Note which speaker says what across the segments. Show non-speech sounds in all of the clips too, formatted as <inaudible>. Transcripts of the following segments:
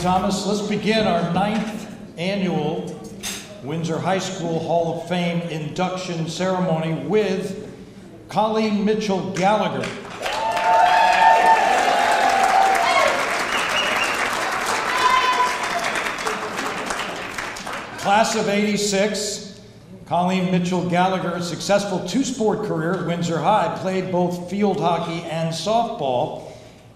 Speaker 1: Thomas. Let's begin our ninth annual Windsor High School Hall of Fame induction ceremony with Colleen Mitchell Gallagher. Class of 86, Colleen Mitchell Gallagher, successful two sport career at Windsor High, played both field hockey and softball,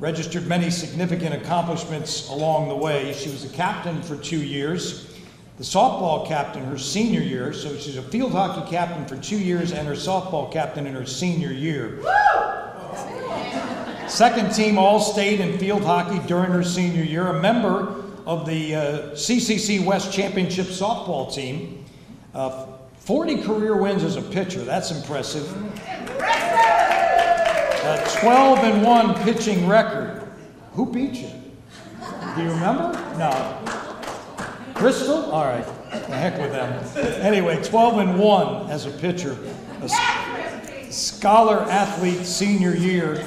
Speaker 1: registered many significant accomplishments along the way. She was a captain for two years, the softball captain her senior year, so she's a field hockey captain for two years and her softball captain in her senior year. Second team All State in field hockey during her senior year, a member of the uh, CCC West Championship softball team. Uh, 40 career wins as a pitcher, that's impressive. A 12 and 1 pitching record. Who beat you? Do you remember? No. Crystal? All right. The heck with them. Anyway, 12 and 1 as a pitcher. A scholar athlete senior year,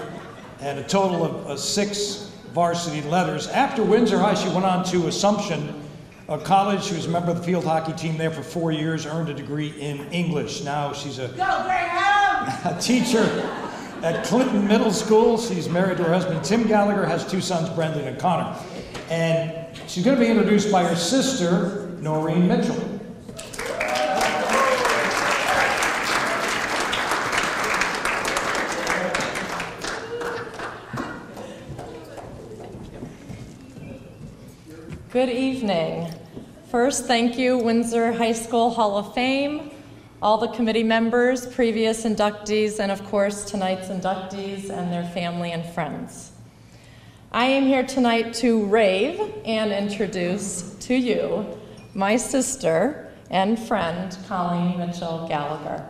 Speaker 1: and a total of uh, six varsity letters. After Windsor High, she went on to Assumption uh, College. She was a member of the field hockey team there for four years, earned a degree in English. Now she's a, a <laughs> teacher at Clinton Middle School. She's married to her husband, Tim Gallagher, has two sons, Brendan and Connor. And she's going to be introduced by her sister, Noreen Mitchell.
Speaker 2: Good evening. First, thank you, Windsor High School Hall of Fame, all the committee members, previous inductees, and of course, tonight's inductees and their family and friends. I am here tonight to rave and introduce to you my sister and friend, Colleen Mitchell Gallagher.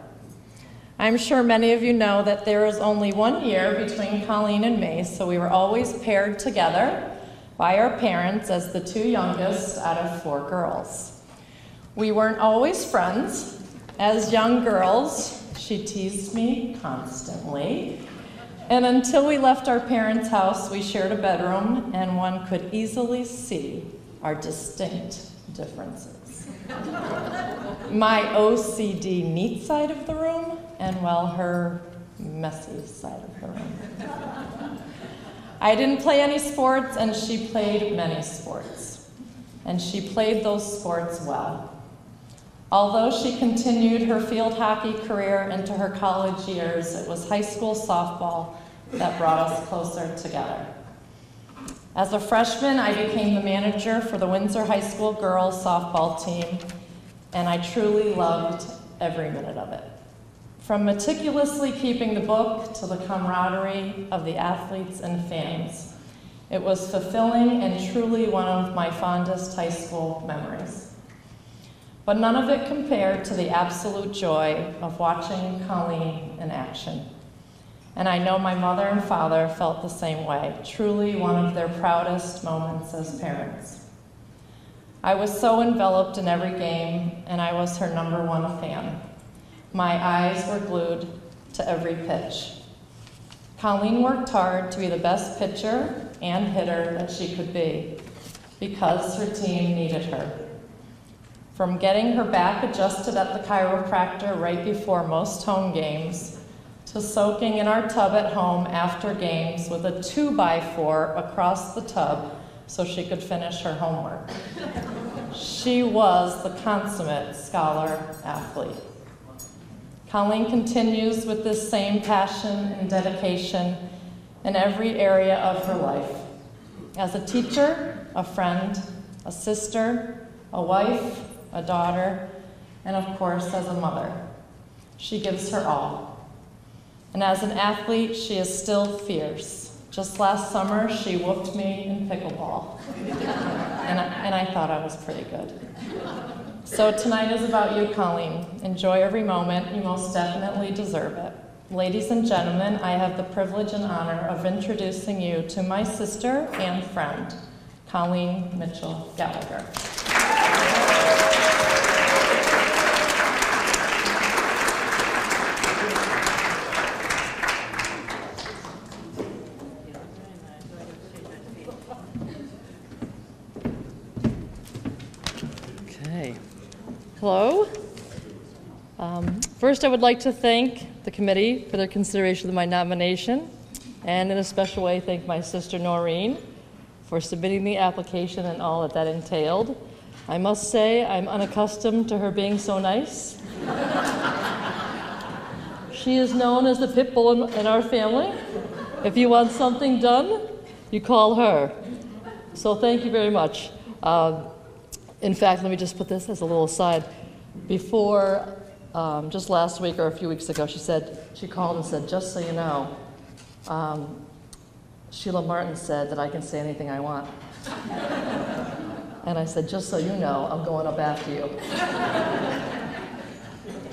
Speaker 2: I'm sure many of you know that there is only one year between Colleen and me, so we were always paired together by our parents as the two youngest out of four girls. We weren't always friends. As young girls, she teased me constantly. And until we left our parents' house, we shared a bedroom, and one could easily see our distinct differences. <laughs> My OCD neat side of the room, and well, her messy side of the room. I didn't play any sports, and she played many sports. And she played those sports well. Although she continued her field hockey career into her college years, it was high school softball that brought us closer together. As a freshman, I became the manager for the Windsor High School girls softball team, and I truly loved every minute of it. From meticulously keeping the book to the camaraderie of the athletes and fans, it was fulfilling and truly one of my fondest high school memories. But none of it compared to the absolute joy of watching Colleen in action. And I know my mother and father felt the same way, truly one of their proudest moments as parents. I was so enveloped in every game, and I was her number one fan. My eyes were glued to every pitch. Colleen worked hard to be the best pitcher and hitter that she could be because her team needed her. From getting her back adjusted at the chiropractor right before most home games, to soaking in our tub at home after games with a two by four across the tub so she could finish her homework. she was the consummate scholar athlete. Colleen continues with this same passion and dedication in every area of her life. As a teacher, a friend, a sister, a wife, a daughter, and of course, as a mother. She gives her all. And as an athlete, she is still fierce. Just last summer, she whooped me in pickleball. <laughs> and, I, and I thought I was pretty good. So tonight is about you, Colleen. Enjoy every moment. You most definitely deserve it. Ladies and gentlemen, I have the privilege and honor of introducing you to my sister and friend, Colleen Mitchell Gallagher. Um, First, I would like to thank the committee for their consideration of my nomination, and in a special way, thank my sister Noreen for submitting the application and all that that entailed. I must say, I'm unaccustomed to her being so nice. <laughs> She is known as the pit bull in, in our family. If you want something done, you call her. So thank you very much. Um, in fact, let me just put this as a little aside. Before, um, just last week or a few weeks ago, she said, she called and said, just so you know, um, Sheila Martin said that I can say anything I want. and I said, just so you know, I'm going up after you.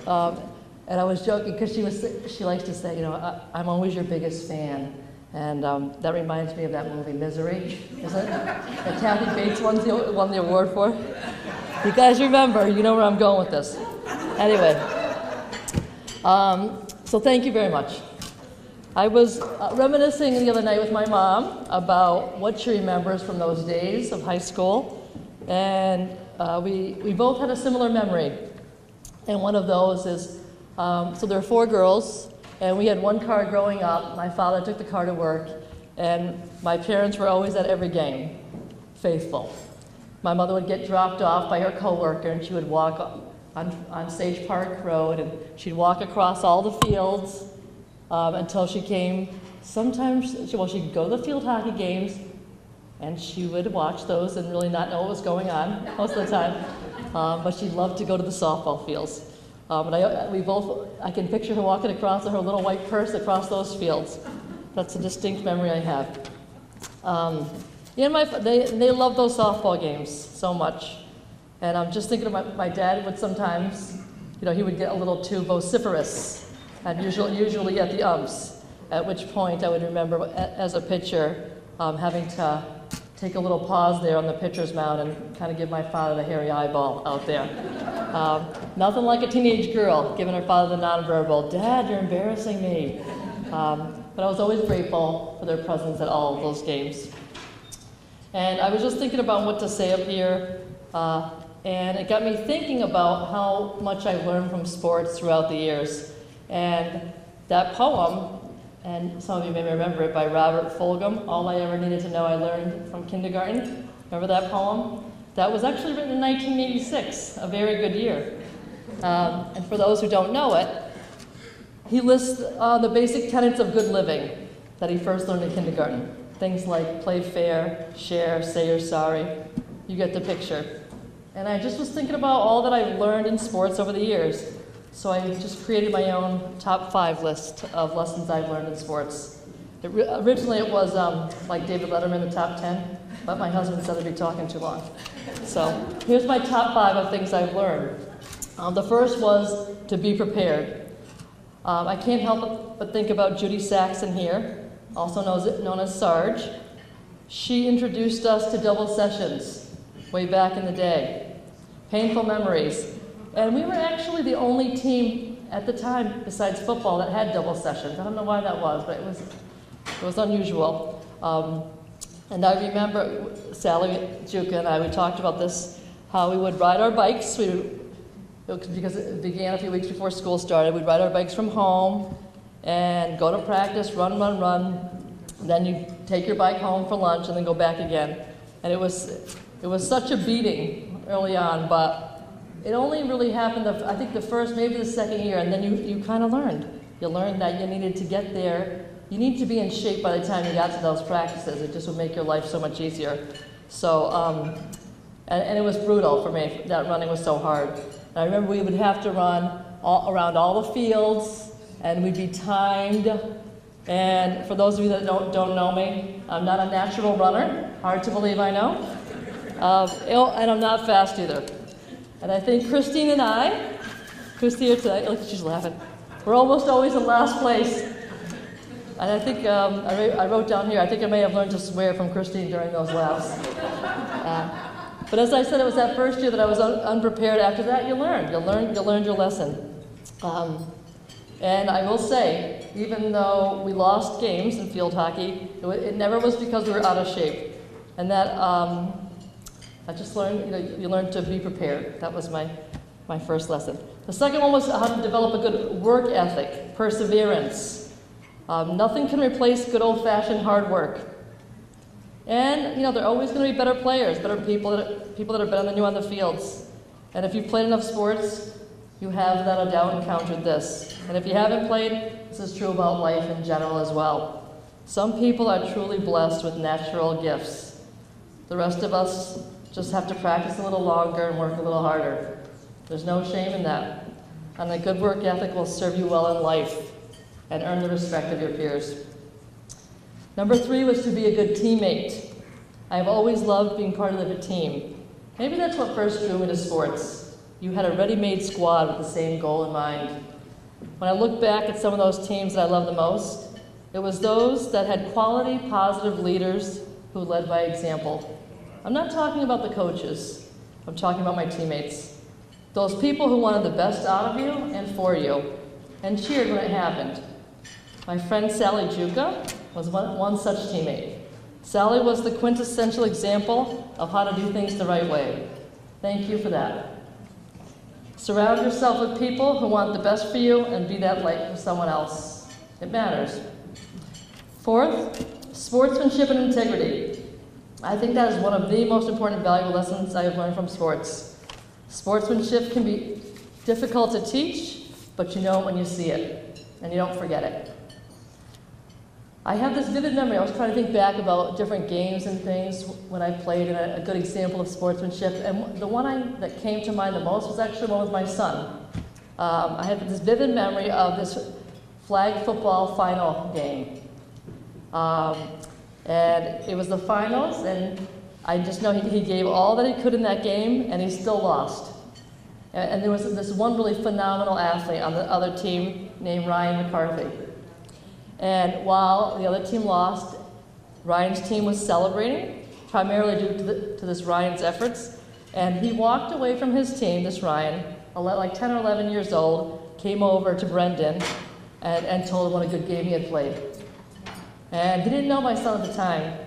Speaker 2: Um, and I was joking because she was she likes to say, you know, I, I'm always your biggest fan, and um, that reminds me of that movie Misery, isn't it? That Kathy Bates won the won the award for. You guys remember? You know where I'm going with this. Anyway, um, so thank you very much. I was uh, reminiscing the other night with my mom about what she remembers from those days of high school, and uh, we we both had a similar memory. And one of those is um, so there are four girls, and we had one car growing up. My father took the car to work, and my parents were always at every game, faithful. My mother would get dropped off by her coworker, and she would walk on, on Sage Park Road, and she'd walk across all the fields um, until she came. Sometimes, she, well, she'd go to the field hockey games, and she would watch those and really not know what was going on most of the time. Um, but she loved to go to the softball fields. Um, and I, we both, I can picture her walking across her little white purse across those fields. That's a distinct memory I have. Um, my, they, they love those softball games so much. And I'm just thinking of my, my dad would sometimes, you know, he would get a little too vociferous, and usually, usually at the umps, at which point I would remember as a pitcher um, having to take a little pause there on the pitcher's mound and kind of give my father the hairy eyeball out there. Um, nothing like a teenage girl giving her father the nonverbal, Dad, you're embarrassing me. Um, but I was always grateful for their presence at all of those games. And I was just thinking about what to say up here, uh, and it got me thinking about how much I've learned from sports throughout the years. And that poem and some of you may remember it by Robert Fulghum, All I Ever Needed to Know I Learned from Kindergarten. Remember that poem? That was actually written in 1986, a very good year. Um, and for those who don't know it, he lists uh, the basic tenets of good living that he first learned in kindergarten. Things like play fair, share, say you're sorry. You get the picture. And I just was thinking about all that I've learned in sports over the years. So I just created my own top five list of lessons I've learned in sports. It re- originally, it was um, like David Letterman, the top 10, but my husband said I'd be talking too long. So here's my top five of things I've learned. Um, the first was to be prepared. Um, I can't help but think about Judy Saxon here, also known, known as Sarge. She introduced us to double sessions way back in the day. Painful memories. And we were actually the only team at the time, besides football, that had double sessions. I don't know why that was, but it was, it was unusual. Um, and I remember Sally Juka and I, we talked about this, how we would ride our bikes. We because it began a few weeks before school started, we'd ride our bikes from home and go to practice, run, run, run. Then you take your bike home for lunch and then go back again. And it was, it was such a beating early on, but it only really happened, the, I think the first, maybe the second year, and then you, you kind of learned. You learned that you needed to get there. You need to be in shape by the time you got to those practices. It just would make your life so much easier. So, um, and, and, it was brutal for me. That running was so hard. And I remember we would have to run all, around all the fields, and we'd be timed. And for those of you that don't, don't know me, I'm not a natural runner. Hard to believe, I know. Uh, and I'm not fast either. And I think Christine and I, who's here tonight, look, she's laughing, we're almost always in last place. And I think um, I, I, wrote down here, I think I may have learned to swear from Christine during those laps. Uh, but as I said, it was that first year that I was un- unprepared. After that, you learn. You learn. You learned your lesson. Um, and I will say, even though we lost games in field hockey, it, it, never was because we were out of shape. And that um, I just learned, you know, you learn to be prepared. That was my, my first lesson. The second one was how to develop a good work ethic, perseverance. Um, nothing can replace good old fashioned hard work. And, you know, there are always going to be better players, better people that, people that are better than you on the fields. And if you've played enough sports, you have, without a doubt, encountered this. And if you haven't played, this is true about life in general as well. Some people are truly blessed with natural gifts. The rest of us just have to practice a little longer and work a little harder. There's no shame in that. And a good work ethic will serve you well in life and earn the respect of your peers. Number three was to be a good teammate. I've always loved being part of a team. Maybe that's what first drew me to sports. You had a ready made squad with the same goal in mind. When I look back at some of those teams that I love the most, it was those that had quality, positive leaders who led by example. I'm not talking about the coaches, I'm talking about my teammates. Those people who wanted the best out of you and for you, and cheered when it happened. My friend Sally Juka was one, one such teammate. Sally was the quintessential example of how to do things the right way. Thank you for that. Surround yourself with people who want the best for you and be that light for someone else. It matters. Fourth, sportsmanship and integrity. I think that is one of the most important valuable lessons I have learned from sports. Sportsmanship can be difficult to teach, but you know it when you see it, and you don't forget it. I have this vivid memory. I was trying to think back about different games and things when I played, and a, good example of sportsmanship. And the one I, that came to mind the most was actually one with my son. Um, I have this vivid memory of this flag football final game. Um, and it was the finals, and I just know he, he, gave all that he could in that game, and he still lost. And, and there was this one really phenomenal athlete on the other team named Ryan McCarthy. And while the other team lost, Ryan's team was celebrating, primarily due to, the, to this Ryan's efforts. And he walked away from his team, this Ryan, like 10 or 11 years old, came over to Brendan and, and told him what a good game he had played. And he didn't know my son at the time,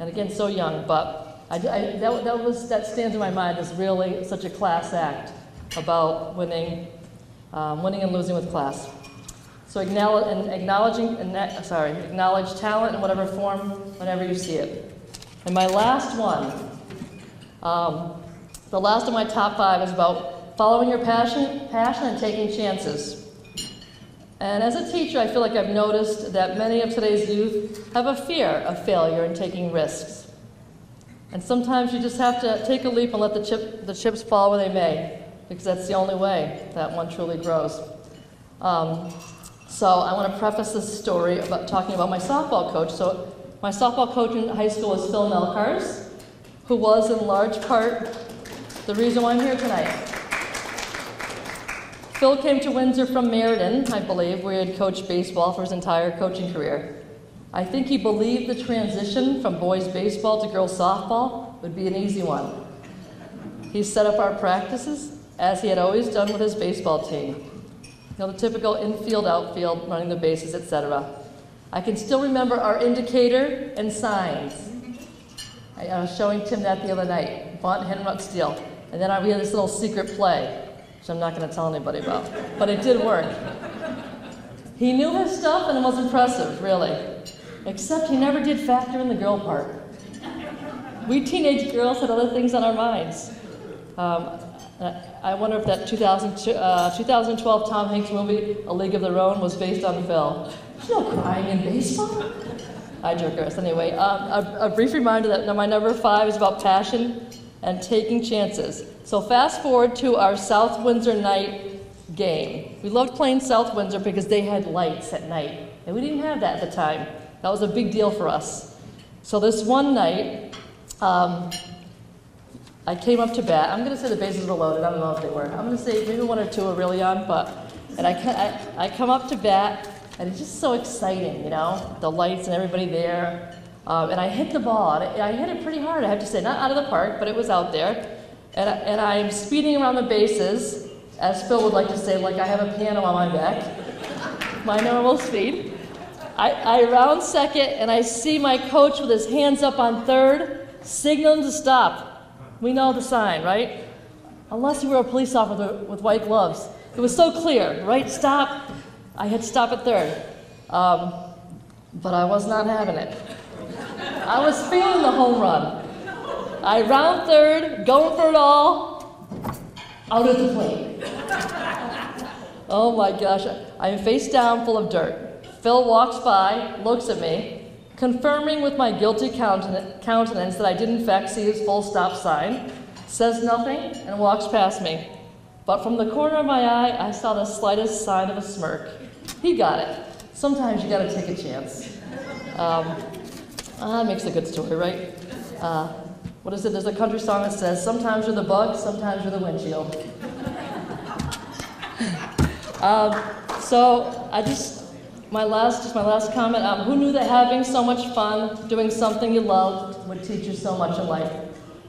Speaker 2: and again, so young, but I, I, that, that, was, that stands in my mind as really such a class act about winning, um, winning and losing with class. So acknowledge, and acknowledging, and, sorry, acknowledge talent in whatever form, whenever you see it. And my last one, um, the last of my top five is about following your passion, passion and taking chances. And as a teacher, I feel like I've noticed that many of today's youth have a fear of failure and taking risks. And sometimes you just have to take a leap and let the, chip, the chips fall where they may, because that's the only way that one truly grows. Um, so I want to preface this story about talking about my softball coach. So my softball coach in high school was Phil Melkars, who was in large part the reason why I'm here tonight. Phil came to Windsor from Meriden, I believe, where he had coached baseball for his entire coaching career. I think he believed the transition from boys baseball to girls softball would be an easy one. He set up our practices as he had always done with his baseball team. You know, the typical infield, outfield, running the bases, etc. I can still remember our indicator and signs. I, I was showing Tim that the other night, Bunt, Henrut, Steal. And then I, we had this little secret play, which I'm not going to tell anybody about. But it did work. He knew his stuff and it was impressive, really. Except he never did factor in the girl part. We teenage girls had other things on our minds. Um, I wonder if that 2000, uh, 2012 Tom Hanks movie, A League of Their Own, was based on Phil. There's no crying in baseball. I jokers. Anyway, um, a, a, brief reminder that my number five is about passion and taking chances. So fast forward to our South Windsor night game. We loved playing South Windsor because they had lights at night, and we didn't have that at the time. That was a big deal for us. So this one night, um, I came up to bat. I'm going to say the bases were loaded. I don't know if they were. I'm going to say maybe one or two were really on, but and I, I, I come up to bat, and it's just so exciting, you know, the lights and everybody there. Um, and I hit the ball, and I, I hit it pretty hard. I have to say, not out of the park, but it was out there. And, and I'm speeding around the bases, as Phil would like to say, like I have a piano on my back, my normal speed. I, I round second, and I see my coach with his hands up on third, signaling to stop. We know the sign, right? Unless you were a police officer with white gloves. It was so clear, right? Stop. I had to stop at third. Um, but I was not having it. I was feeling the home run. I round third, going for it all, out of the plate. Oh my gosh, I am face down, full of dirt. Phil walks by, looks at me, confirming with my guilty countenance that I did in fact see his full stop sign, says nothing, and walks past me. But from the corner of my eye, I saw the slightest sign of a smirk. He got it. Sometimes you gotta take a chance. Um, ah, that makes a good story, right? Uh, what is it? There's a country song that says, Sometimes you're the bug, sometimes you're the windshield. <laughs> um, so I just, my last, just my last comment. Um, who knew that having so much fun, doing something you loved, would teach you so much in life?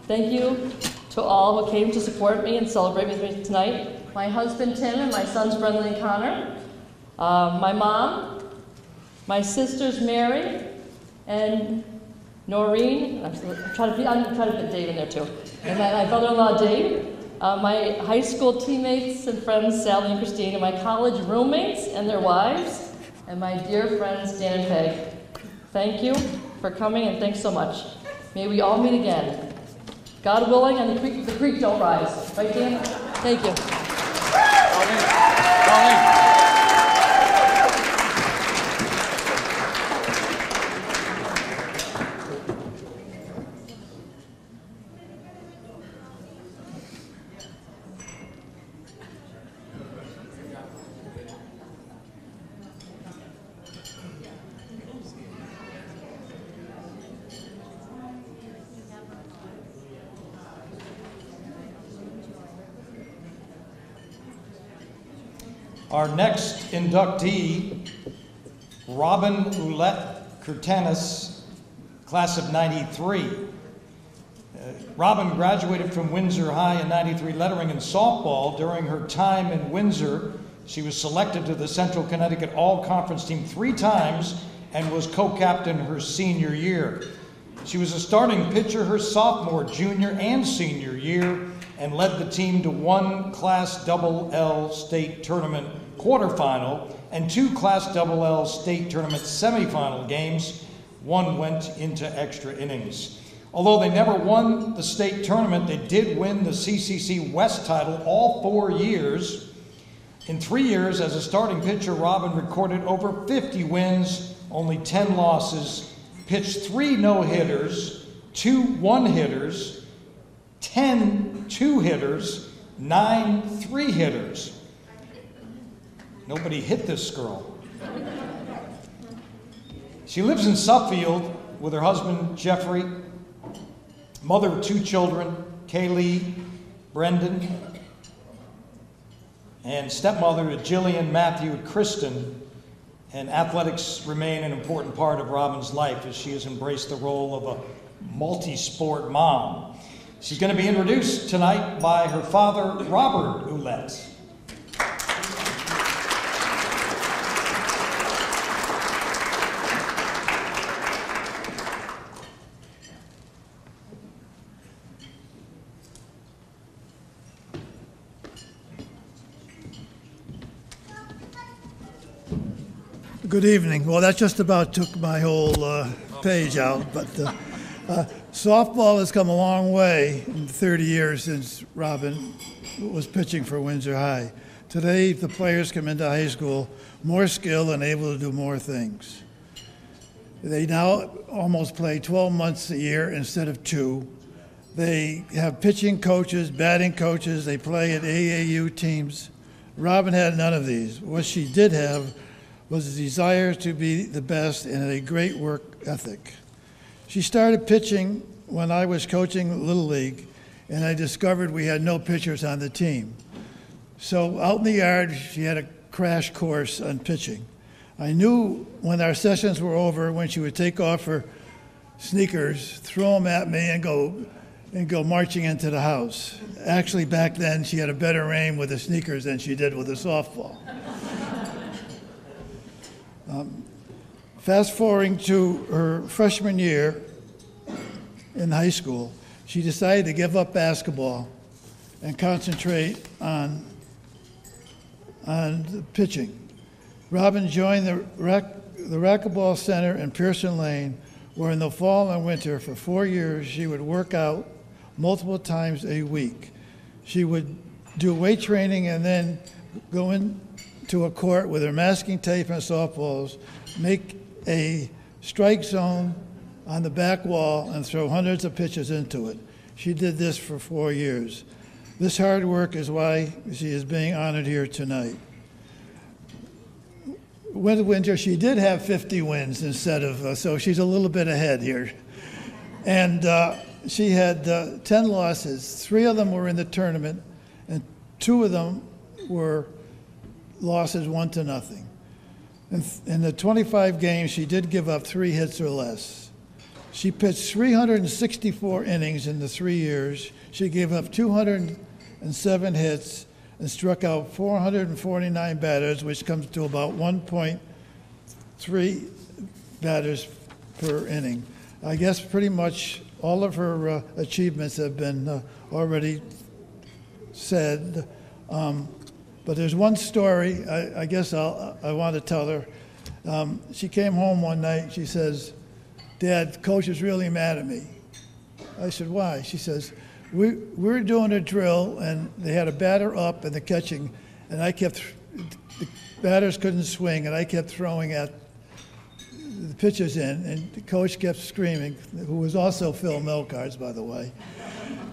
Speaker 2: Thank you to all who came to support me and celebrate with me tonight. My husband Tim and my sons Brendan and Connor, uh, my mom, my sisters Mary and Noreen. I'm, trying to to put Dave in there too. And my, my brother-in-law Dave. Uh, my high school teammates and friends Sally and Christine, and my college roommates and their wives, and my dear friends Dan and Peg. Thank you for coming and thanks so much. May we all meet again. God willing, and the creek, the creek don't rise. Right, Dan? Thank you.
Speaker 1: Our next inductee, Robin Ouellette Curtanis, class of 93. Uh, Robin graduated from Windsor High in 93 lettering in softball. During her time in Windsor, she was selected to the Central Connecticut All Conference team three times and was co captain her senior year. She was a starting pitcher her sophomore, junior, and senior year and led the team to one Class Double L state tournament quarterfinal and two Class Double L state tournament semifinal games. One went into extra innings. Although they never won the state tournament, they did win the CCC West title all four years. In three years as a starting pitcher, Robin recorded over 50 wins, only 10 losses, pitched three no hitters, two one hitters, 10 two hitters, nine three hitters. Nobody hit this girl. She lives in Suffield with her husband Jeffrey, mother of two children, Kaylee, Brendan, and stepmother to Jillian, Matthew, and Kristen. And athletics remain an important part of Robin's life as she has embraced the role of a multi sport mom. She's going to be introduced tonight by her father, Robert Ouellette.
Speaker 3: Good evening. Well, that just about took my whole uh, page out, but uh, uh, softball has come a long way in 30 years since Robin was pitching for Windsor High. Today, the players come into high school more skilled and able to do more things. They now almost play 12 months a year instead of two. They have pitching coaches, batting coaches, they play at AAU teams. Robin had none of these. What she did have was a desire to be the best and a great work ethic. She started pitching when I was coaching Little League, and I discovered we had no pitchers on the team. So out in the yard, she had a crash course on pitching. I knew when our sessions were over, when she would take off her sneakers, throw them at me, and go and go marching into the house. Actually, back then, she had a better aim with the sneakers than she did with the softball. Um, fast forwarding to her freshman year in high school, she decided to give up basketball and concentrate on, on pitching. Robin joined the rec, the racquetball center in Pearson Lane, where in the fall and winter for four years she would work out multiple times a week. She would do weight training and then go into a court with her masking tape and softballs, make a strike zone on the back wall, and throw hundreds of pitches into it. She did this for four years. This hard work is why she is being honored here tonight. Winter, she did have 50 wins instead of, uh, so she's a little bit ahead here. And uh, she had uh, 10 losses. Three of them were in the tournament, and two of them were losses one to nothing. In, in the 25 games, she did give up three hits or less. She pitched 364 innings in the three years. She gave up 207 hits and struck out 449 batters, which comes to about 1.3 batters per inning. I guess pretty much all of her uh, achievements have been uh, already said. Um, but there's one story I, I guess I'll, I want to tell her. Um, she came home one night. She says, Dad, coach is really mad at me. I said, Why? She says, we, we were doing a drill, and they had a batter up in the catching, and I kept, the batters couldn't swing, and I kept throwing at the pitches in, and the coach kept screaming, who was also Phil Melcards, by the way,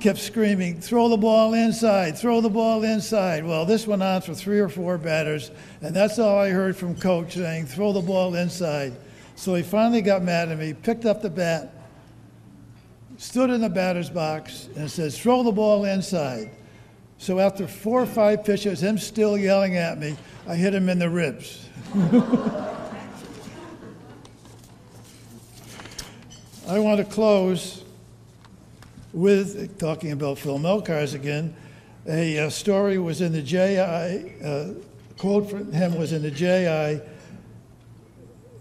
Speaker 3: kept screaming, throw the ball inside, throw the ball inside. Well, this went on for three or four batters, and that's all I heard from coach saying, throw the ball inside. So he finally got mad at me, picked up the bat, stood in the batter's box, and says, throw the ball inside. So after four or five pitches, him still yelling at me, I hit him in the ribs. <laughs> I want to close with talking about Phil Melkars again. A, uh story was in the JI, uh, quote from him was in the JI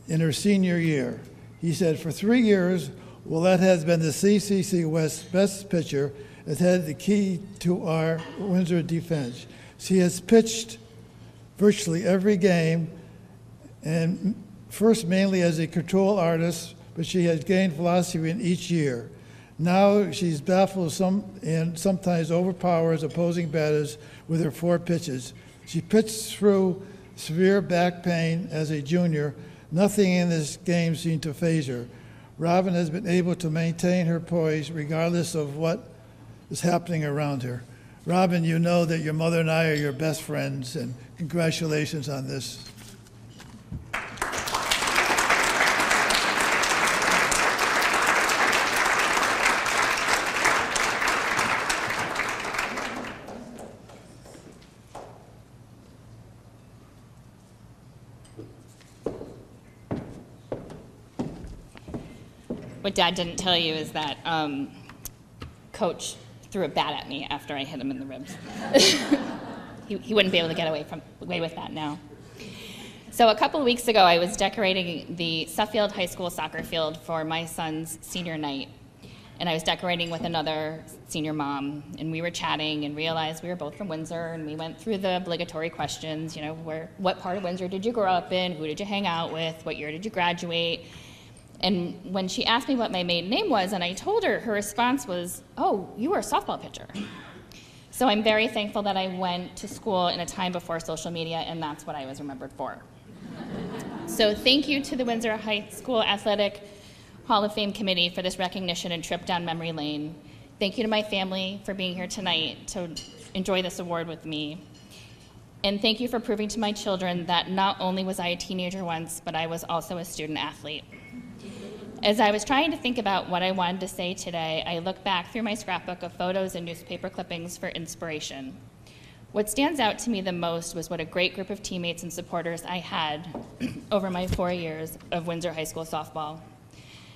Speaker 3: in her senior year. He said, For three years, Ouellette has been the CCC West best pitcher, has had the key to our Windsor defense. She has pitched virtually every game, and first mainly as a control artist, but she has gained velocity in each year. Now she's baffles some and sometimes overpowers opposing batters with her four pitches. She pitched through severe back pain as a junior. Nothing in this game seemed to phase her. Robin has been able to maintain her poise regardless of what is happening around her. Robin, you know that your mother and I are your best friends, and congratulations on this.
Speaker 4: What Dad didn't tell you is that um, Coach threw a bat at me after I hit him in the ribs. <laughs> he, he wouldn't be able to get away from away with that now. So a couple weeks ago, I was decorating the Suffield High School soccer field for my son's senior night, and I was decorating with another senior mom, and we were chatting and realized we were both from Windsor, and we went through the obligatory questions. You know, where, what part of Windsor did you grow up in? Who did you hang out with? What year did you graduate? And when she asked me what my maiden name was, and I told her, her response was, Oh, you were a softball pitcher. So I'm very thankful that I went to school in a time before social media, and that's what I was remembered for. so thank you to the Windsor High School Athletic Hall of Fame Committee for this recognition and trip down memory lane. Thank you to my family for being here tonight to enjoy this award with me. And thank you for proving to my children that not only was I a teenager once, but I was also a student athlete. As I was trying to think about what I wanted to say today, I looked back through my scrapbook of photos and newspaper clippings for inspiration. What stands out to me the most was what a great group of teammates and supporters I had <clears throat> over my four years of Windsor High School softball.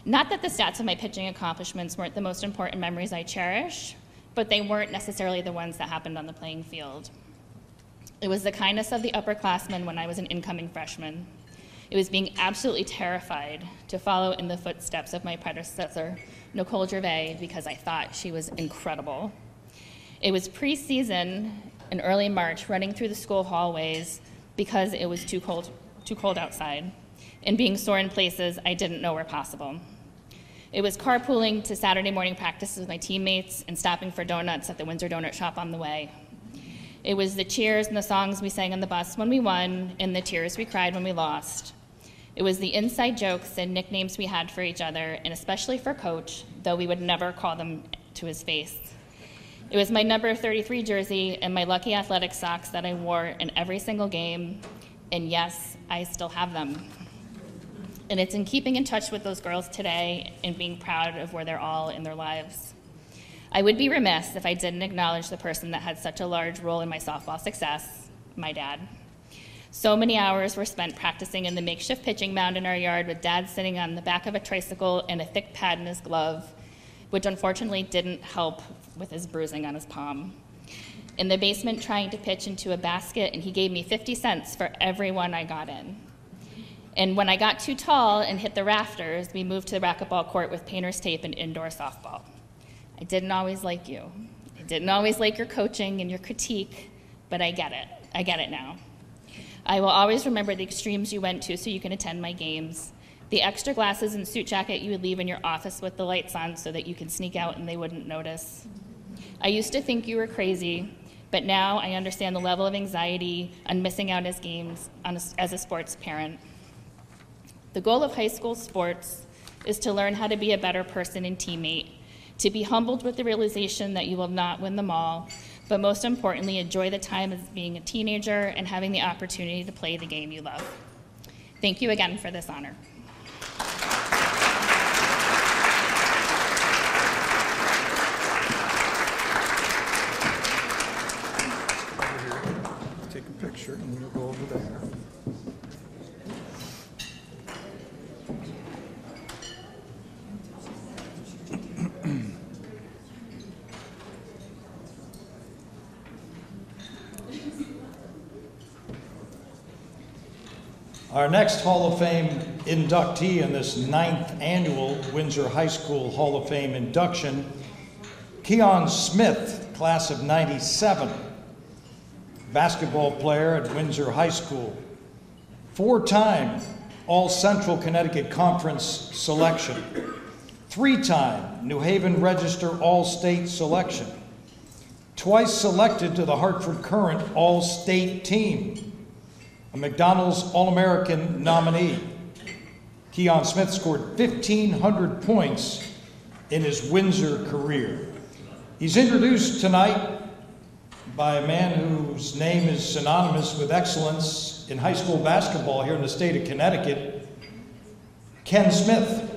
Speaker 4: Not that the stats of my pitching accomplishments weren't the most important memories I cherish, but they weren't necessarily the ones that happened on the playing field. It was the kindness of the upperclassmen when I was an incoming freshman. It was being absolutely terrified to follow in the footsteps of my predecessor, Nicole Gervais, because I thought she was incredible. It was preseason in early March, running through the school hallways because it was too cold, too cold outside, and being sore in places I didn't know were possible. It was carpooling to Saturday morning practices with my teammates and stopping for donuts at the Windsor Donut Shop on the way. It was the cheers and the songs we sang on the bus when we won and the tears we cried when we lost. It was the inside jokes and nicknames we had for each other, and especially for Coach, though we would never call them to his face. It was my number 33 jersey and my lucky athletic socks that I wore in every single game, and yes, I still have them. And it's in keeping in touch with those girls today and being proud of where they're all in their lives. I would be remiss if I didn't acknowledge the person that had such a large role in my softball success my dad. So many hours were spent practicing in the makeshift pitching mound in our yard with dad sitting on the back of a tricycle and a thick pad in his glove, which unfortunately didn't help with his bruising on his palm. In the basement, trying to pitch into a basket, and he gave me 50 cents for every one I got in. And when I got too tall and hit the rafters, we moved to the racquetball court with painter's tape and indoor softball. I didn't always like you. I didn't always like your coaching and your critique, but I get it. I get it now. I will always remember the extremes you went to so you can attend my games. The extra glasses and suit jacket you would leave in your office with the lights on so that you could sneak out and they wouldn't notice. I used to think you were crazy, but now I understand the level of anxiety on missing out as games a, as a sports parent. The goal of high school sports is to learn how to be a better person and teammate, to be humbled with the realization that you will not win them all, but most importantly, enjoy the time of being a teenager and having the opportunity to play the game you love. Thank you again for this honor.
Speaker 1: Take a picture and we'll go over there. Our next Hall of Fame inductee in this ninth annual Windsor High School Hall of Fame induction, Keon Smith, class of 97 basketball player at Windsor High School, four time All Central Connecticut Conference selection, three time New Haven Register All State selection, twice selected to the Hartford Courant All State team, a McDonald's All American nominee. Keon Smith scored 1,500 points in his Windsor career. He's introduced tonight by a man whose name is synonymous with excellence in high school basketball here in the state of Connecticut, Ken Smith.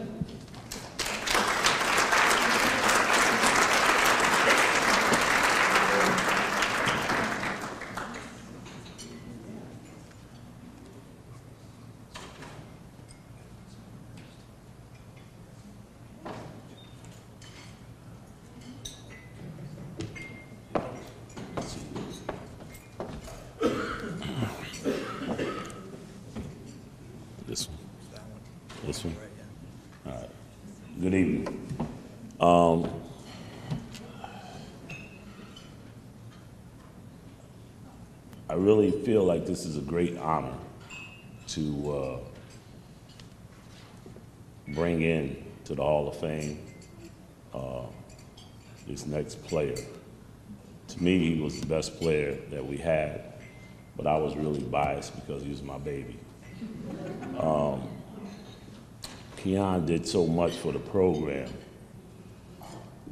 Speaker 5: This one. This one? All right. Good evening. Um, I really feel like this is a great honor to uh, bring in to the Hall of Fame uh, this next player. To me, he was the best player that we had, but I was really biased because he was my baby. Keon did so much for the program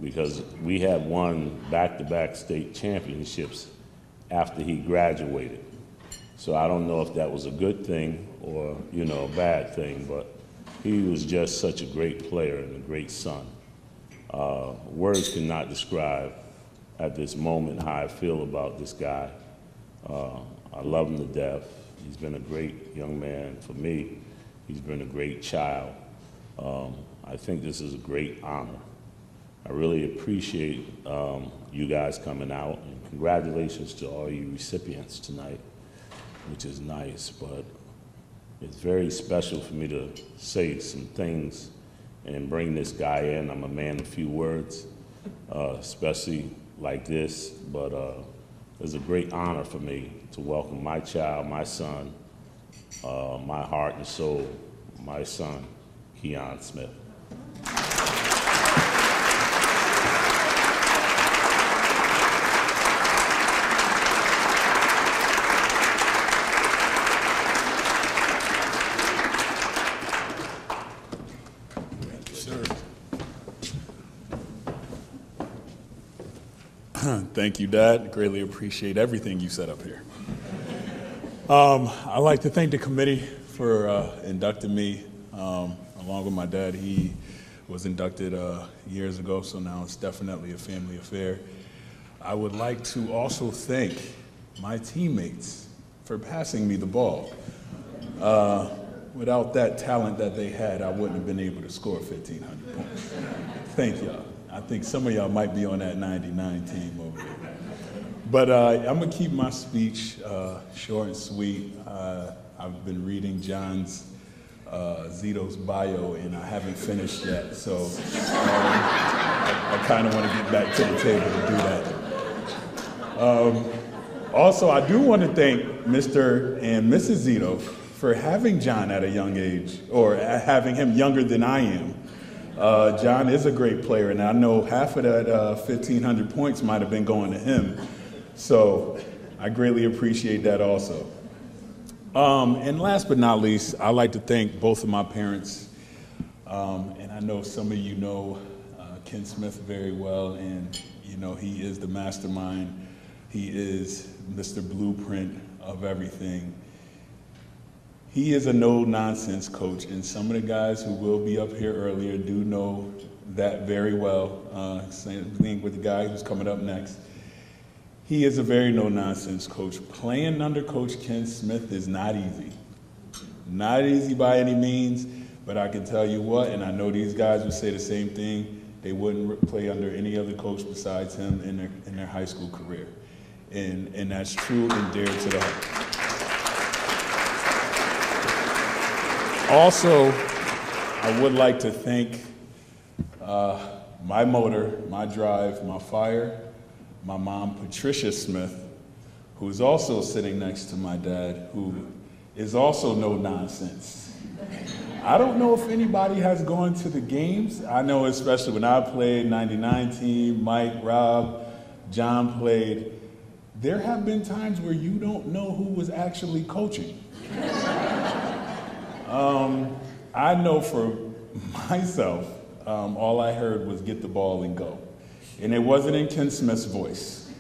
Speaker 5: because we had won back-to-back state championships after he graduated. So I don't know if that was a good thing or, you know, a bad thing, but he was just such a great player and a great son. Uh, words cannot describe at this moment how I feel about this guy. Uh, I love him to death. He's been a great young man for me. He's been a great child. Um, I think this is a great honor. I really appreciate um, you guys coming out, and congratulations to all you recipients tonight, which is nice. But it's very special for me to say some things and bring this guy in. I'm a man of few words, uh, especially like this, but uh, it's a great honor for me to welcome my child, my son, uh, my heart and soul, my son, Keon Smith.
Speaker 6: Sir. <clears throat> Thank you, Dad. Greatly appreciate everything you said up here. Um, I'd like to thank the committee for uh, inducting me um, along with my dad. He was inducted uh, years ago, so now it's definitely a family affair. I would like to also thank my teammates for passing me the ball. Uh, without that talent that they had, I wouldn't have been able to score 1,500 points. Thank y'all. I think some of y'all might be on that 99 team over there. But uh, I'm gonna keep my speech uh, short and sweet. Uh, I've been reading John's uh, Zito's bio, and I haven't finished yet, so um, I, I kind of want to get back to the table to do that. Um, also, I do want to thank Mr. and Mrs. Zito for having John at a young age, or having him younger than I am. Uh, John is a great player, and I know half of that uh, 1,500 points might have been going to him. So I greatly appreciate that also. Um, and last but not least, I'd like to thank both of my parents. Um, and I know some of you know uh, Ken Smith very well, and you know he is the mastermind. He is Mr. Blueprint of everything. He is a no nonsense coach, and some of the guys who will be up here earlier do know that very well. Uh, same thing with the guy who's coming up next. He is a very no nonsense coach. Playing under Coach Ken Smith is not easy. Not easy by any means, but I can tell you what, and I know these guys would say the same thing, they wouldn't play under any other coach besides him in their, in their high school career. And, and that's true and dear to the heart. Also, I would like to thank uh, my motor, my drive, my fire, my mom, Patricia Smith, who is also sitting next to my dad, who is also no nonsense. I don't know if anybody has gone to the games. I know, especially when I played 99 team, Mike, Rob, John played. There have been times where you don't know who was actually coaching. Um, I know for <laughs> myself, um, all I heard was get the ball and go. And it wasn't in Ken Smith's voice.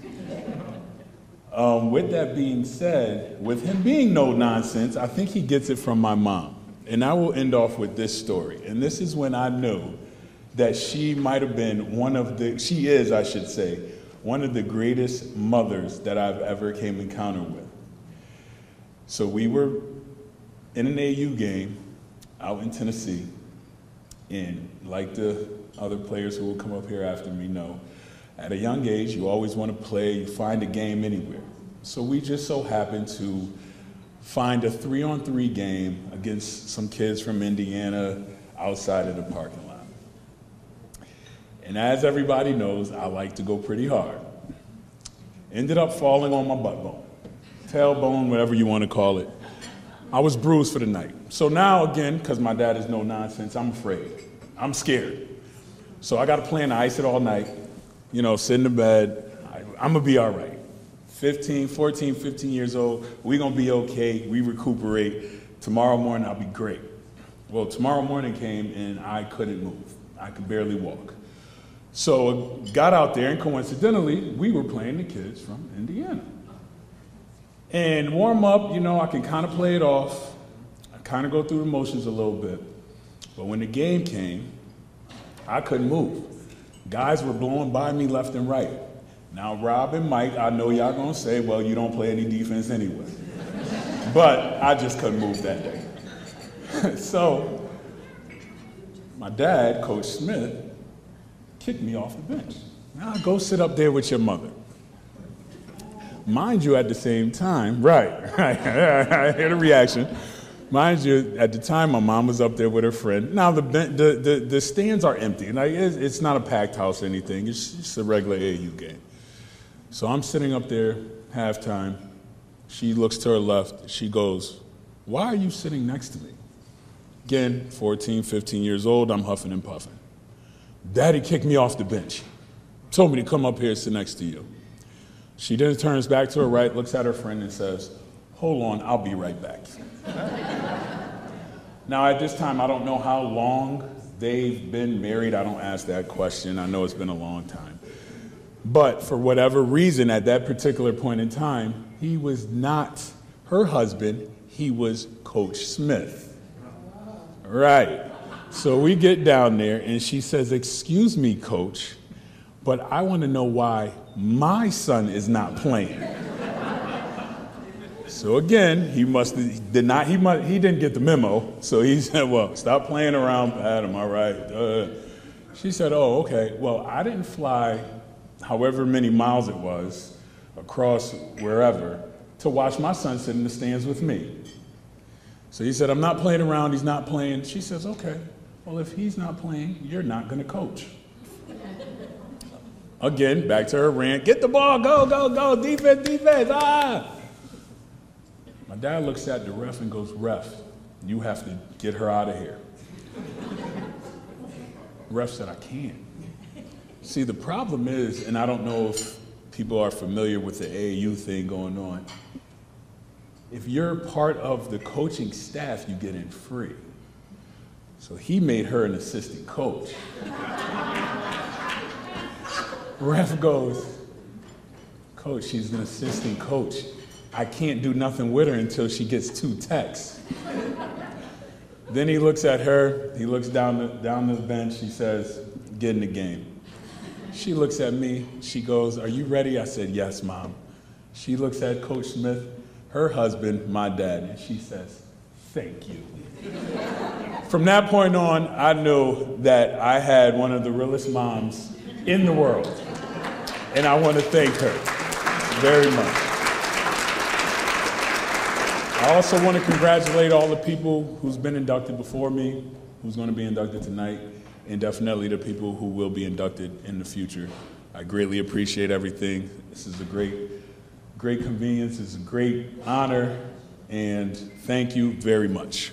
Speaker 6: Um, with that being said, with him being no nonsense, I think he gets it from my mom. And I will end off with this story. And this is when I knew that she might have been one of the, she is, I should say, one of the greatest mothers that I've ever came encounter with. So we were in an AU game out in Tennessee, and like the other players who will come up here after me know, at a young age, you always want to play, you find a game anywhere. So we just so happened to find a three on three game against some kids from Indiana outside of the parking lot. And as everybody knows, I like to go pretty hard. Ended up falling on my butt bone, tailbone, whatever you want to call it. I was bruised for the night. So now, again, because my dad is no nonsense, I'm afraid. I'm scared. So I got a plan to ice it all night, you know, sit in the bed. I, I'm going to be all right. 15, 14, 15 years old, we're going to be okay. We recuperate. Tomorrow morning, I'll be great. Well, tomorrow morning came and I couldn't move. I could barely walk. So I got out there, and coincidentally, we were playing the kids from Indiana. And warm up, you know, I can kind of play it off. I kind of go through the motions a little bit. But when the game came, I couldn't move. Guys were blowing by me left and right. Now, Rob and Mike, I know y'all gonna say, well, you don't play any defense anyway. but I just couldn't move that day. <laughs> so, my dad, Coach Smith, kicked me off the bench. Now, go sit up there with your mother. Mind you, at the same time, <laughs> right, right, I hear the reaction. Mind you, at the time, my mom was up there with her friend. Now, the, the, the, the stands are empty. Like, it's, it's not a packed house or anything, it's just a regular AU game. So I'm sitting up there, halftime. She looks to her left. She goes, Why are you sitting next to me? Again, 14, 15 years old, I'm huffing and puffing. Daddy kicked me off the bench. Told me to come up here and sit next to you. She then turns back to her right, looks at her friend, and says, Hold on, I'll be right back. <laughs> now, at this time, I don't know how long they've been married. I don't ask that question. I know it's been a long time. But for whatever reason, at that particular point in time, he was not her husband, he was Coach Smith. Right. So we get down there, and she says, Excuse me, coach, but I want to know why my son is not playing. so again, he must did not he must, he didn't get the memo. So he <laughs> said, "Well, stop playing around, Pat. Am I right?" Uh, she said, "Oh, okay. Well, I didn't fly, however many miles it was, across wherever to watch my son sit in the stands with me." So he said, I'm not playing around, he's not playing. She says, okay, well, if he's not playing, you're not going to coach. Again, back to her rant get the ball, go, go, go, defense, defense, ah. My dad looks at the ref and goes, Ref, you have to get her out of here. ref said, I can't. See, the problem is, and I don't know if people are familiar with the AAU thing going on if you're part of the coaching staff, you get in free. So he made her an assistant coach. Ref goes, Coach, she's an assistant coach. I can't do nothing with her until she gets two techs. then he looks at her, he looks down the, down the bench, he says, Get in the game. She looks at me, she goes, Are you ready? I said, Yes, mom. She looks at Coach Smith, her husband, my dad, and she says, Thank you. From that point on, I knew that I had one of the realest moms in the world. And I want to thank her very much. I also want to congratulate all the people who's been inducted before me, who's going to be inducted tonight, and definitely the people who will be inducted in the future. I greatly appreciate everything. This is a great great convenience. It's a great honor, and thank you very much.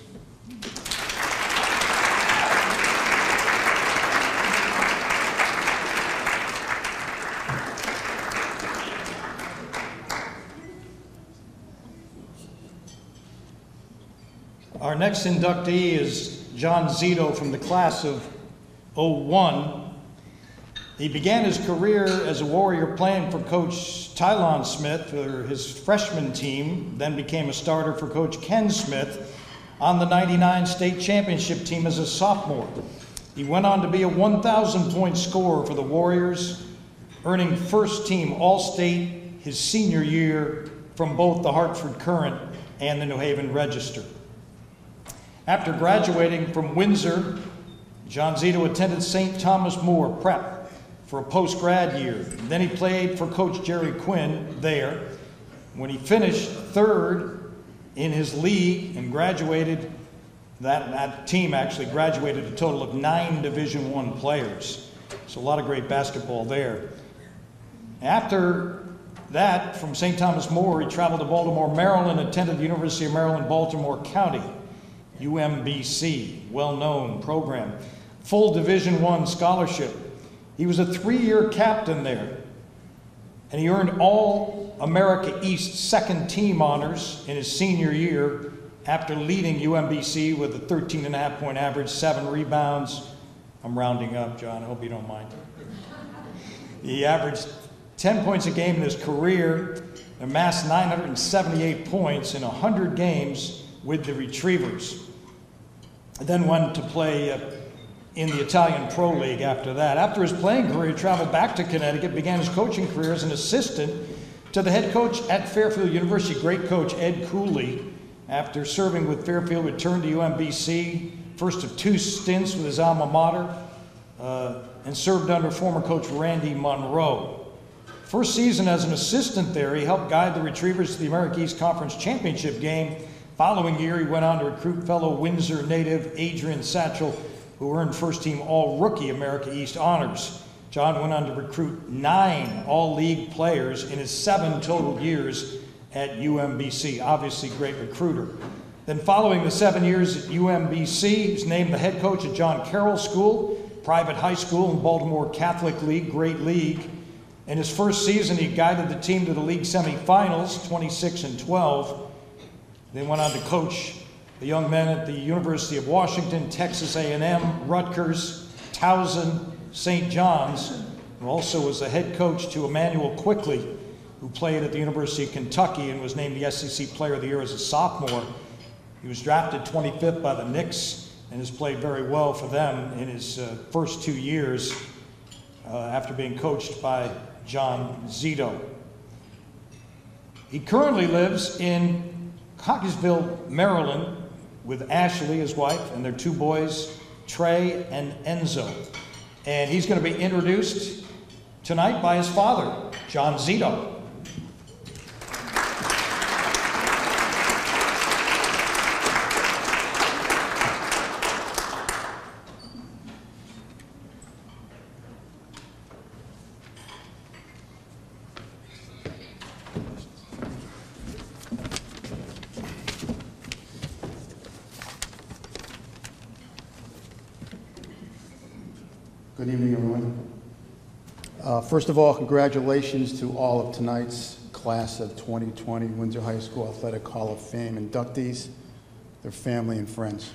Speaker 1: Our next inductee is John Zito from the class of 01. He began his career as a Warrior playing for Coach Tylon Smith for his freshman team, then became a starter for Coach Ken Smith on the 99 state championship team as a sophomore. He went on to be a 1,000 point scorer for the Warriors, earning first team All State his senior year from both the Hartford Courant and the New Haven Register. After graduating from Windsor, John Zito attended St. Thomas More Prep for a post grad year. Then he played for Coach Jere Quinn there. When he finished third in his league and graduated, that, that team actually graduated a total of nine Division One players. So a lot of great basketball there. After that, from St. Thomas More, he traveled to Baltimore, Maryland, attended the University of Maryland, Baltimore County, UMBC, well known program. Full Division One scholarship he was a three year captain there, and he earned All America East second team honors in his senior year after leading UMBC with a 13 and a half point average, seven rebounds. I'm rounding up, John, I hope you don't mind. He averaged 10 points a game in his career, amassed 978 points in 100 games with the Retrievers. Then went to play uh, in the Italian Pro League after that. After his playing career, he traveled back to Connecticut, began his coaching career as an assistant to the head coach at Fairfield University, great coach Ed Cooley. After serving with Fairfield, returned to UMBC, first of two stints with his alma mater, uh, and served under former coach Randy Monroe. First season as an assistant there, he helped guide the Retrievers to the America East Conference Championship game Following year, he went on to recruit fellow Windsor native Adrian Satchel, who earned first team All Rookie America East honors. John went on to recruit nine All League players in his seven total years at UMBC. Obviously, great recruiter. Then, following the seven years at UMBC, he was named the head coach at John Carroll School, private high school in Baltimore Catholic League, great league. In his first season, he guided the team to the league semifinals, 26 and 12. Then went on to coach the young men at the University of Washington, Texas A&M, Rutgers, Towson, St. John's, and also was the head coach to Immanuel Quickley, who played at the University of Kentucky and was named the SEC Player of the Year as a sophomore. He was drafted 25th by the Knicks and has played very well for them in his uh, first two years uh, after being coached by John Zito. He currently lives in Cockeysville, Maryland, with Ashley, his wife, and their two boys, Trey and Enzo. And he's going to be introduced tonight by his father, John Zito.
Speaker 7: Good evening, everyone. Uh, First of all, congratulations to all of tonight's class of 2020 Windsor High School Athletic Hall of Fame inductees, their family and friends.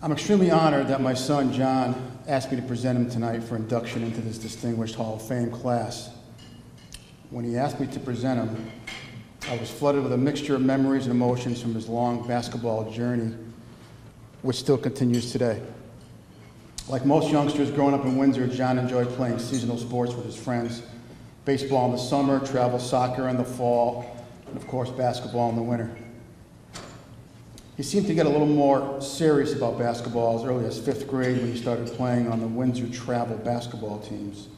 Speaker 7: I'm extremely honored that my son, John, asked me to present him tonight for induction into this distinguished Hall of Fame class. When he asked me to present him, I was flooded with a mixture of memories and emotions from his long basketball journey, which still continues today. Like most youngsters growing up in Windsor, John enjoyed playing seasonal sports with his friends baseball in the summer, travel soccer in the fall, and of course, basketball in the winter. He seemed to get a little more serious about basketball as early as fifth grade when he started playing on the Windsor travel basketball teams.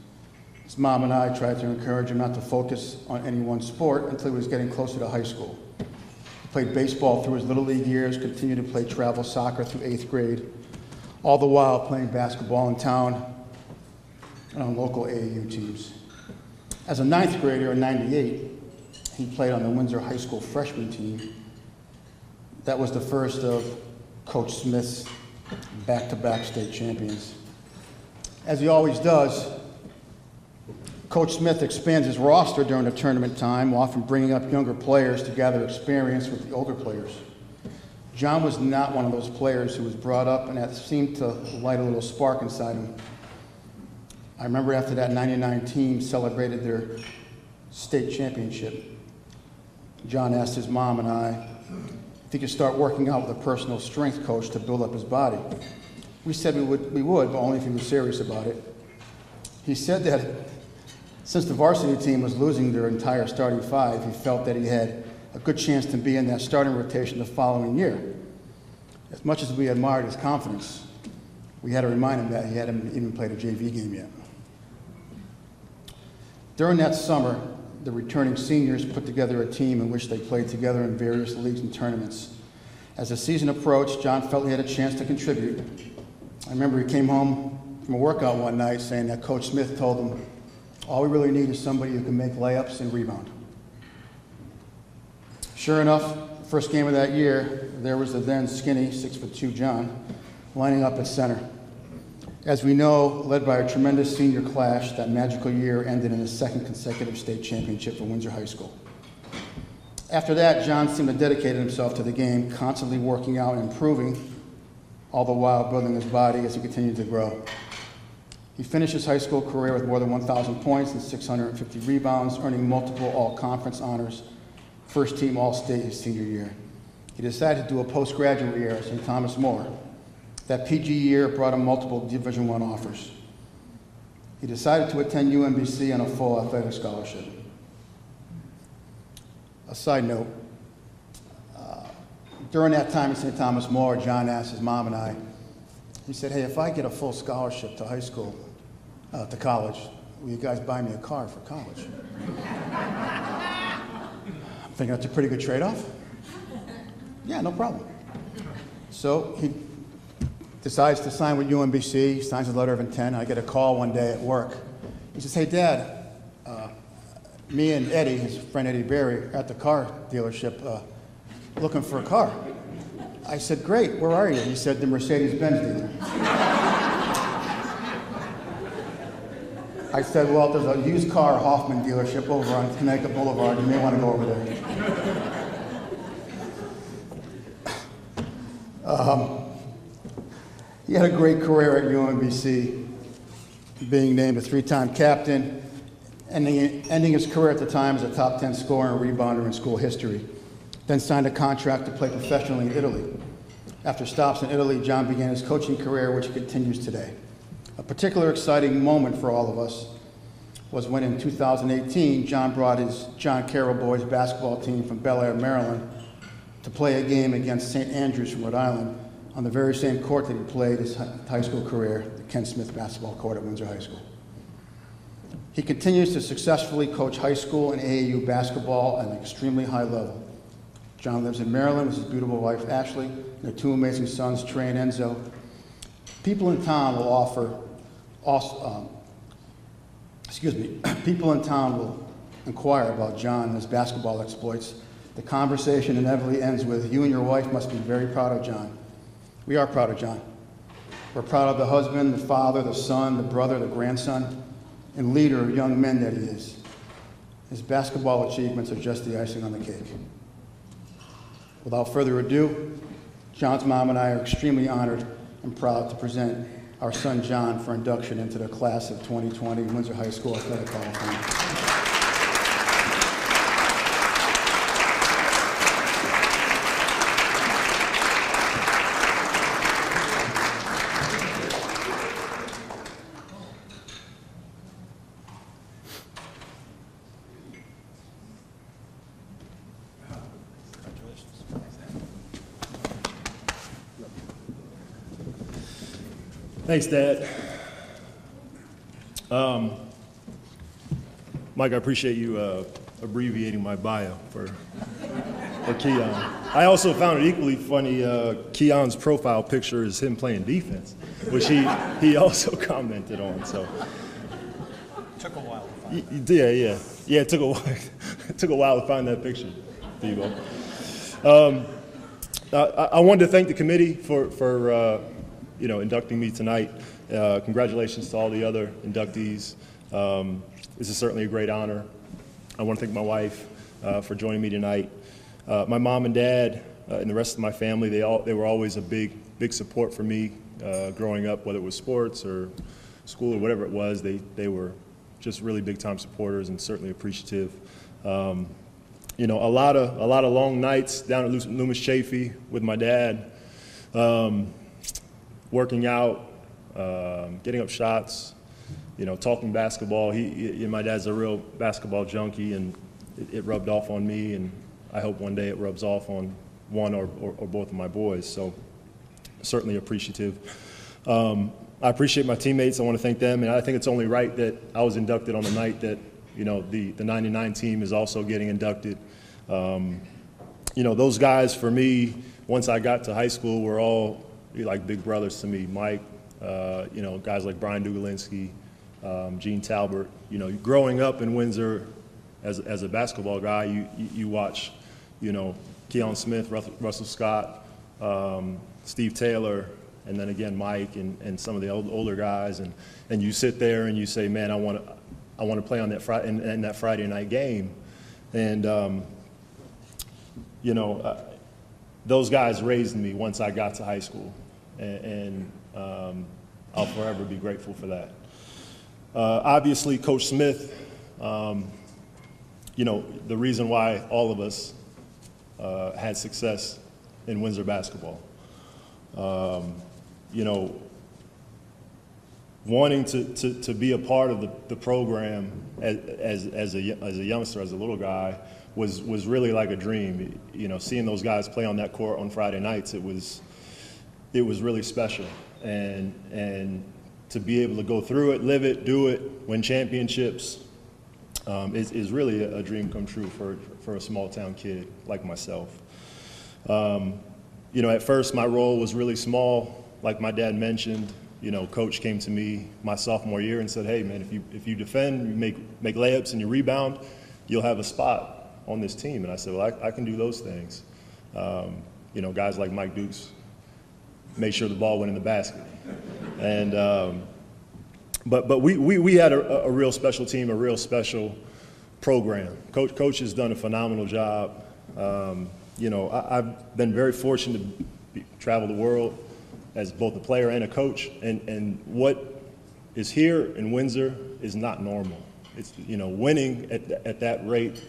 Speaker 7: His mom and I tried to encourage him not to focus on any one sport until he was getting closer to high school. He played baseball through his Little League years, continued to play travel soccer through eighth grade, all the while playing basketball in town and on local AAU teams. As a ninth grader in 98, he played on the Windsor High School freshman team. That was the first of Coach Smith's back to back state champions. As he always does, Coach Smith expands his roster during the tournament time, often bringing up younger players to gather experience with the older players. John was not one of those players who was brought up and that seemed to light a little spark inside him. I remember after that 99 team celebrated their state championship, John asked his mom and I if he could start working out with a personal strength coach to build up his body. We said we would, we would, but only if he was serious about it. He said that since the varsity team was losing their entire starting five, he felt that he had a good chance to be in that starting rotation the following year. As much as we admired his confidence, we had to remind him that he hadn't even played a JV game yet. During that summer, the returning seniors put together a team in which they played together in various leagues and tournaments. As the season approached, John felt he had a chance to contribute. I remember he came home from a workout one night saying that Coach Smith told him, All we really need is somebody who can make layups and rebound. Sure enough, first game of that year, there was the then skinny, six foot two John lining up at center. As we know, led by a tremendous senior clash, that magical year ended in a second consecutive state championship for Windsor High School. After that, John seemed to dedicate himself to the game, constantly working out and improving, all the while building his body as he continued to grow. He finished his high school career with more than 1,000 points and 650 rebounds, earning multiple all conference honors, first team All State his senior year. He decided to do a postgraduate year at St. Thomas More. That PG year brought him multiple Division I offers. He decided to attend UMBC on a full athletic scholarship. A side note, uh, during that time at St. Thomas More, John asked his mom and I, he said, hey, if I get a full scholarship to high school, uh, to college, will you guys buy me a car for college? <laughs> I'm thinking that's a pretty good trade-off. Yeah, no problem. So he decides to sign with UMBC, signs a letter of intent. I get a call one day at work. He says, Hey, Dad, uh, me and Eddie, his friend Eddie Berry, at the car dealership uh, looking for a car. I said, Great, where are you? He said, The Mercedes Benz dealer. I said, Well, there's a used car Hoffman dealership over on Connecticut Boulevard. You may want to go over there. Um, he had a great career at UMBC, being named a three-time captain, ending, ending his career at the time as a top 10 scorer and rebounder in school history. Then signed a contract to play professionally in Italy. After stops in Italy, John began his coaching career, which continues today. A particular exciting moment for all of us was when in 2018, John brought his John Carroll boys basketball team from Bel Air, Maryland, to play a game against St. Andrews from Rhode Island on the very same court that he played his high school career, the Ken Smith basketball court at Windsor High School. He continues to successfully coach high school and AAU basketball at an extremely high level. John lives in Maryland with his beautiful wife Ashley and their two amazing sons, Trey and Enzo. People in town will offer, also, um, excuse me, <clears throat> people in town will inquire about John and his basketball exploits. The conversation inevitably ends with, You and your wife must be very proud of John. We are proud of John. We're proud of the husband, the father, the son, the brother, the grandson, and leader of young men that he is. His basketball achievements are just the icing on the cake. Without further ado, John's mom and I are extremely honored and proud to present our son John for induction into the class of 2020 Windsor High School Athletic Hall of Fame.
Speaker 8: Thanks, Dad. Um, Mike, I appreciate you uh, abbreviating my bio for, for Keon. I also found it equally funny. Uh, Keon's profile picture is him playing defense, which he, he also <laughs> commented on. So,
Speaker 1: Took a while.
Speaker 8: Yeah, yeah, yeah. It took a <laughs> while. it took a while to find that picture, Debo. Um, I, I wanted to thank the committee for, for uh, you know, inducting me tonight. Uh, congratulations to all the other inductees. Um, this is certainly a great honor. I want to thank my wife uh, for joining me tonight. Uh, my mom and dad uh, and the rest of my family, they, all, they were always a big, big support for me uh, growing up, whether it was sports or school or whatever it was. They, they were just really big time supporters and certainly appreciative. Um, you know, a lot of a lot of long nights down at Loomis Chafee with my dad, um, working out, um, getting up shots, you know, talking basketball. He, he, my dad's a real basketball junkie, and it, it rubbed off on me, and I hope one day it rubs off on one or, or, or both of my boys. So, certainly appreciative. Um, I appreciate my teammates. I want to thank them, and I think it's only right that I was inducted on the night that you know the the '99 team is also getting inducted. Um, you know, those guys for me, once I got to high school, were all like big brothers to me. Mike, uh, you know, guys like Brian Dugalinsky, um, Gene Talbert. You know, growing up in Windsor as, as a basketball guy, you, you, you watch, you know, Keon Smith, Russell, Russell Scott, um, Steve Taylor, and then again Mike and, and some of the old, older guys, and, and you sit there and you say, man, I want to, I want to play on that Friday in, in that Friday night game, and um, you know, uh, those guys raised me once I got to high school, and, and um, I'll forever be grateful for that. Uh, obviously, Coach Smith, um, you know, the reason why all of us uh, had success in Windsor basketball. Um, you know, wanting to, to, to be a part of the, the program as, as, as, a, as a youngster, as a little guy, was, was really like a dream. You know, seeing those guys play on that court on Friday nights, it was, it was really special. And, and to be able to go through it, live it, do it, win championships, um, is, is really a, dream come true for, for a small town kid like myself. Um, you know, at first my role was really small, like my dad mentioned. You know, coach came to me my sophomore year and said, "Hey, man, if you if you defend, you make make layups, and you rebound, you'll have a spot on this team." And I said, "Well, I, I can do those things." Um, you know, guys like Mike Dukes made sure the ball went in the basket, and um, but but we, we, we had a, a real special team, a real special program. Coach coach has done a phenomenal job. Um, you know, I, have been very fortunate to be, travel the world as both a player and a coach, and and what is here in Windsor is not normal. It's you know winning at at that rate,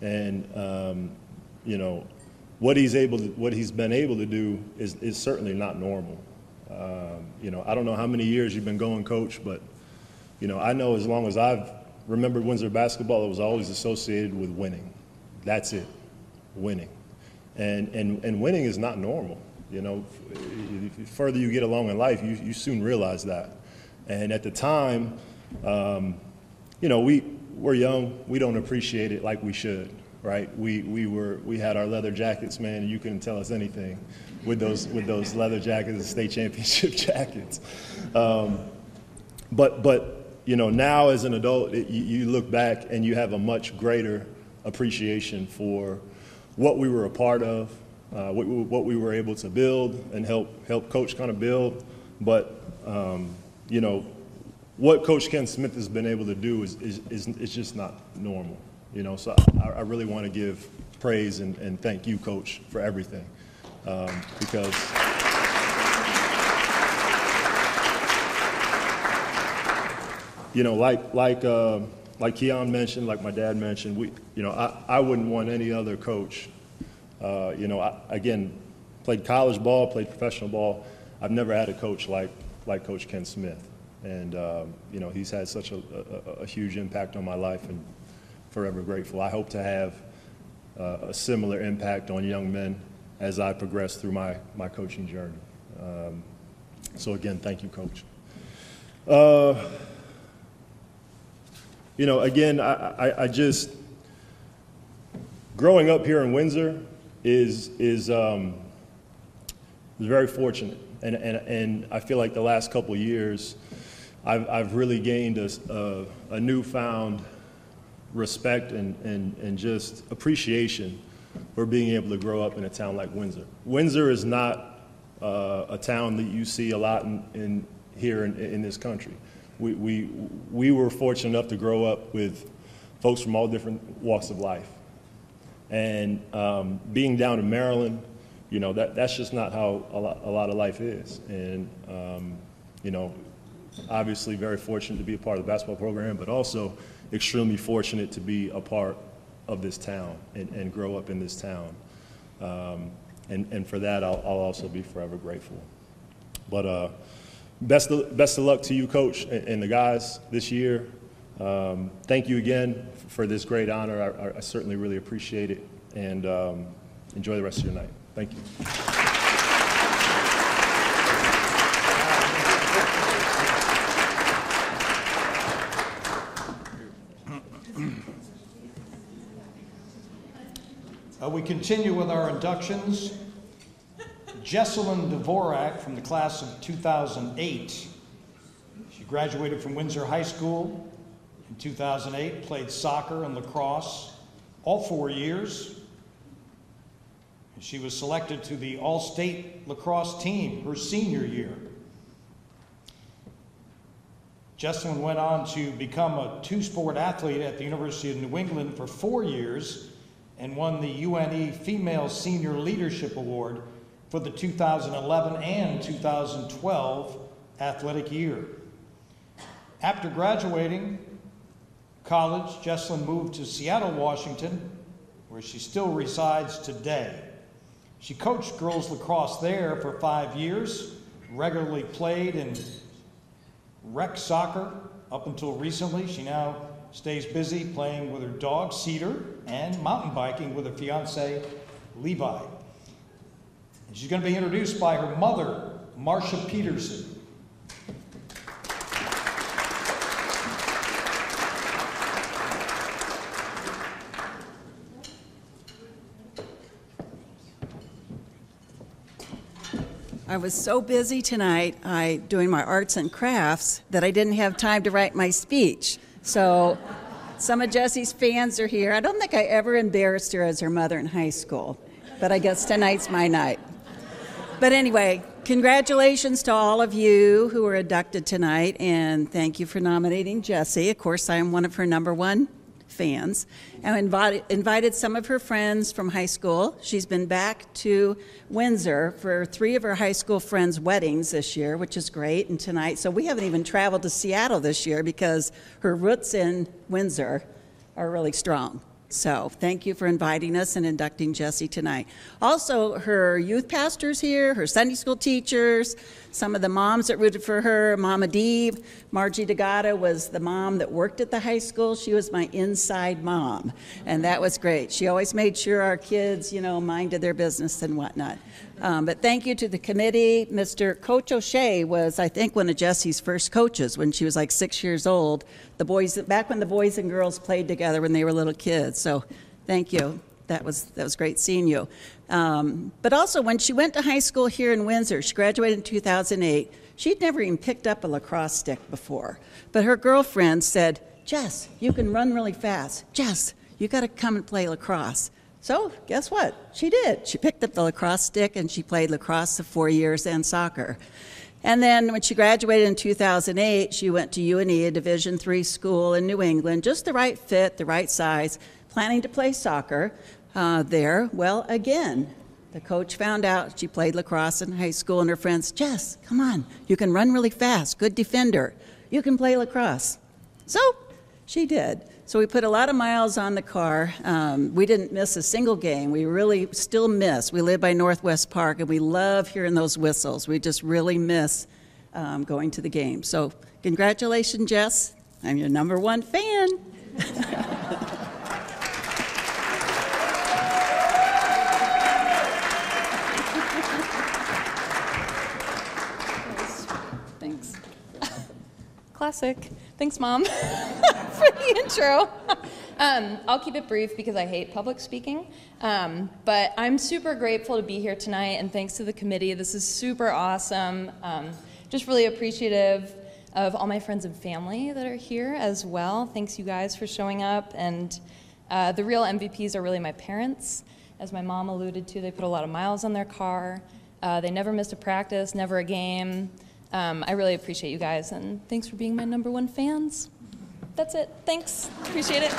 Speaker 8: and um, you know what he's able to, what he's been able to do is is certainly not normal. Um, you know, I don't know how many years you've been going, coach, but you know, I know as long as I've remembered Windsor basketball, it was always associated with winning. That's it, winning. And, and, and winning is not normal. You know, the further you get along in life, you, you soon realize that. And at the time, um, you know, we, we're young, we don't appreciate it like we should, right? We, we, were, we had our leather jackets, man, you couldn't tell us anything with those, with those leather jackets and state championship <laughs> jackets. Um, but, but you know, now as an adult, it, you, you look back and you have a much greater appreciation for what we were a part of, uh, what, what, we were able to build and help help coach kind of build. But um, you know, what Coach Ken Smith has been able to do is is, is, just not normal. You know, so I, I really want to give praise and, and, thank you, Coach, for everything um, because. you know, like like uh, like Keon mentioned, like my dad mentioned, we, you know, I, I wouldn't want any other coach. Uh, you know, I, again, played college ball, played professional ball. I've never had a coach like like Coach Ken Smith, and um, you know, he's had such a, a, a, huge impact on my life, and forever grateful. I hope to have uh, a similar impact on young men as I progress through my my coaching journey. Um, so again, thank you, Coach. Uh, you know, again, I, I, I, just, growing up here in Windsor is, is, um, is very fortunate. And, and, and I feel like the last couple years, I've, I've really gained a, a, a newfound respect and, and, and just appreciation for being able to grow up in a town like Windsor. Windsor is not uh, a town that you see a lot in, in here in, in this country we, we, we were fortunate enough to grow up with folks from all different walks of life. And um, being down in Maryland, you know, that, that's just not how a lot, a lot of life is. And, um, you know, obviously very fortunate to be a part of the basketball program, but also extremely fortunate to be a part of this town and, and grow up in this town. Um, and, and for that, I'll, I'll also be forever grateful. But, uh, best of, best of luck to you, Coach, and, and the guys this year. Um, thank you again for this great honor. I, I certainly really appreciate it, and um, enjoy the rest of your night. Thank you.
Speaker 1: Uh, we continue with our inductions. Jesalyn Dvorak from the class of 2008. She graduated from Windsor High School in 2008, played soccer and lacrosse all four years. And she was selected to the All State lacrosse team her senior year. Jesalyn went on to become a two sport athlete at the University of New England for four years and won the UNE Female Senior Leadership Award for the 2011 and 2012 athletic year. After graduating college, Jesalyn moved to Seattle, Washington, where she still resides today. She coached girls lacrosse there for five years, regularly played in rec soccer up until recently. She now stays busy playing with her dog, Cedar, and mountain biking with her fiance, Levi. And she's going to be introduced by her mother, Marcia Peterson.
Speaker 9: I was so busy tonight, I doing my arts and crafts that I didn't have time to write my speech. So some of Jessie's fans are here. I don't think I ever embarrassed her as her mother in high school, but I guess tonight's my night. But anyway, congratulations to all of you who were inducted tonight, and thank you for nominating Jessie. Of course, I am one of her number one fans. And invited, invited some of her friends from high school. She's been back to Windsor for three of her high school friends' weddings this year, which is great, and tonight. So we haven't even traveled to Seattle this year because her roots in Windsor are really strong. So thank you for inviting us and inducting Jessie tonight. Also, her youth pastors here, her Sunday school teachers, some of the moms that rooted for her, Mama Deeb, Margie DeGata was the mom that worked at the high school. She was my inside mom, and that was great. She always made sure our kids, you know, minded their business and whatnot. Um, but thank you to the committee. Mr. Coach O'Shea was, I think, one of Jessie's first coaches when she was like six years old. The boys, back when the boys and girls played together when they were little kids. So, thank you. That was that was great seeing you. Um, but also, when she went to high school here in Windsor, she graduated in 2008. She'd never even picked up a lacrosse stick before. But her girlfriend said, "Jess, you can run really fast. Jess, you got to come and play lacrosse." So, guess what? She did. She picked up the lacrosse stick and she played lacrosse for four years and soccer. And then when she graduated in 2008, she went to UNE, a Division III school in New England, just the right fit, the right size, planning to play soccer uh, there. Well, again, the coach found out she played lacrosse in high school, and her friends, Jess, come on, you can run really fast, good defender. You can play lacrosse. So she did. So we put a lot of miles on the car. Um, we didn't miss a single game. We really still miss. We live by Northwest Park, and we love hearing those whistles. We just really miss um, going to the game. So congratulations, Jess. I'm your number one fan. <laughs>
Speaker 2: Thanks. Classic. Thanks, Mom, <laughs> for the intro. Um, I'll keep it brief because I hate public speaking. Um, but I'm super grateful to be here tonight, and thanks to the committee. This is super awesome. Um, just really appreciative of all my friends and family that are here as well. Thanks, you guys, for showing up. And uh, the real MVPs are really my parents. As my mom alluded to, they put a lot of miles on their car. Uh, they never missed a practice, never a game. Um, I really appreciate you guys, and thanks for being my number one fans. That's it. Thanks. Appreciate it.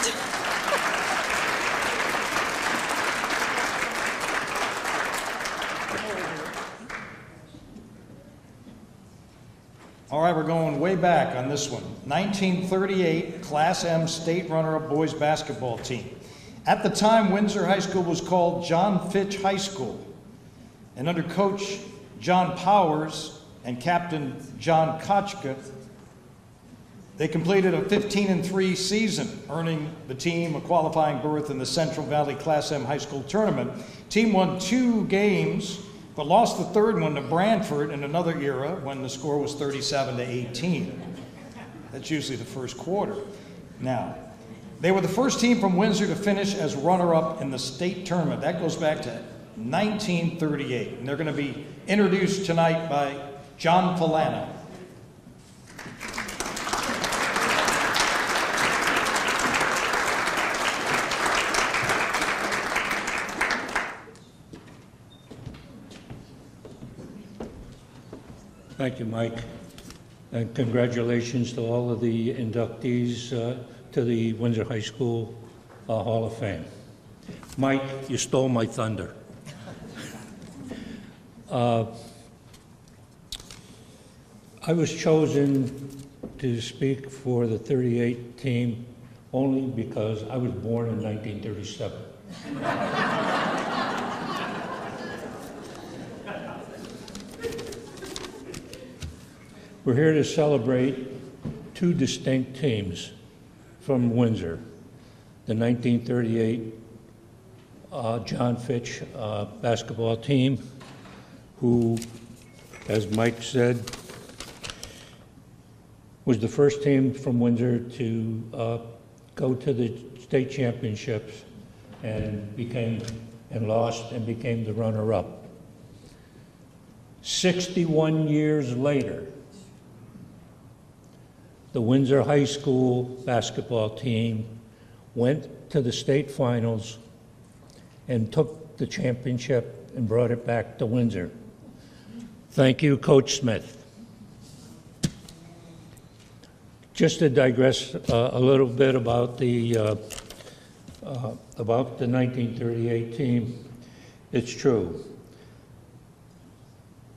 Speaker 1: All right, we're going way back on this one. 1938 Class M state runner-up boys basketball team. At the time, Windsor High School was called John Fitch High School. And under coach John Powers and captain John Kochka, they completed a 15 and 3 season, earning the team a qualifying berth in the Central Valley Class M High School tournament. Team won two games, but lost the third one to Branford in another era when the score was 37 to 18. That's usually the first quarter. Now, they were the first team from Windsor to finish as runner-up in the state tournament. That goes back to 1938, and they're going to be introduced tonight by John Falana.
Speaker 10: Thank you, Mike. And congratulations to all of the inductees uh, to the Windsor High School uh, Hall of Fame. Mike, you stole my thunder. Uh, I was chosen to speak for the 38 team only because I was born in 1937. We're here to celebrate two distinct teams from Windsor. The 1938 uh, John Fitch uh, basketball team, who, as Mike said, was the first team from Windsor to uh, go to the state championships and became and lost and became the runner-up. 61 years later, the Windsor High School basketball team went to the state finals and took the championship and brought it back to Windsor. Thank you, Coach Smith. Just to digress uh, a little bit about the uh, uh, about the 1938 team, it's true.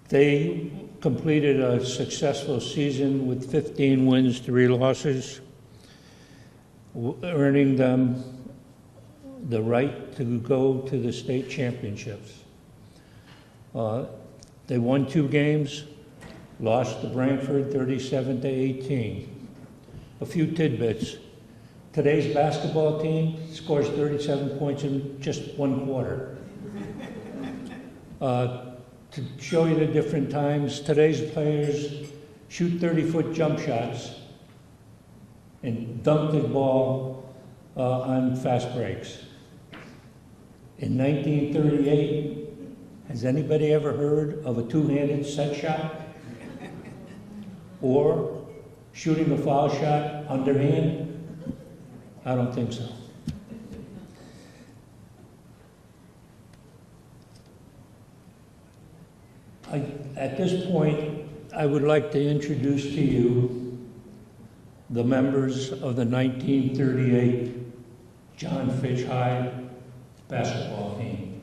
Speaker 10: They completed a successful season with 15 wins, three losses, earning them the right to go to the state championships. Uh, They won two games, lost to Branford 37 to 18. A few tidbits. Today's basketball team scores 37 points in just one quarter. Uh, to show you the different times, today's players shoot 30-foot jump shots and dunk the ball uh, on fast breaks. In 1938, has anybody ever heard of a two-handed set shot? Or shooting a foul shot underhand? I don't think so. I, at this point, I would like to introduce to you the members of the 1938 John Fitch High basketball team.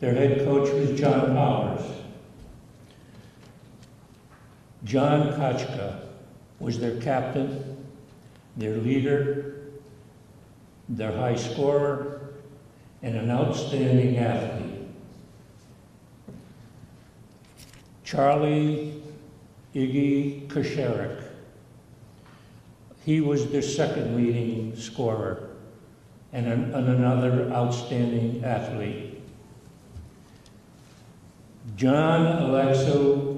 Speaker 10: Their head coach was John Powers. John Kochka was their captain, their leader, their high scorer, and an outstanding athlete. Charlie Iggy Kusherik. He was their second leading scorer and, an, and another outstanding athlete. John Alexo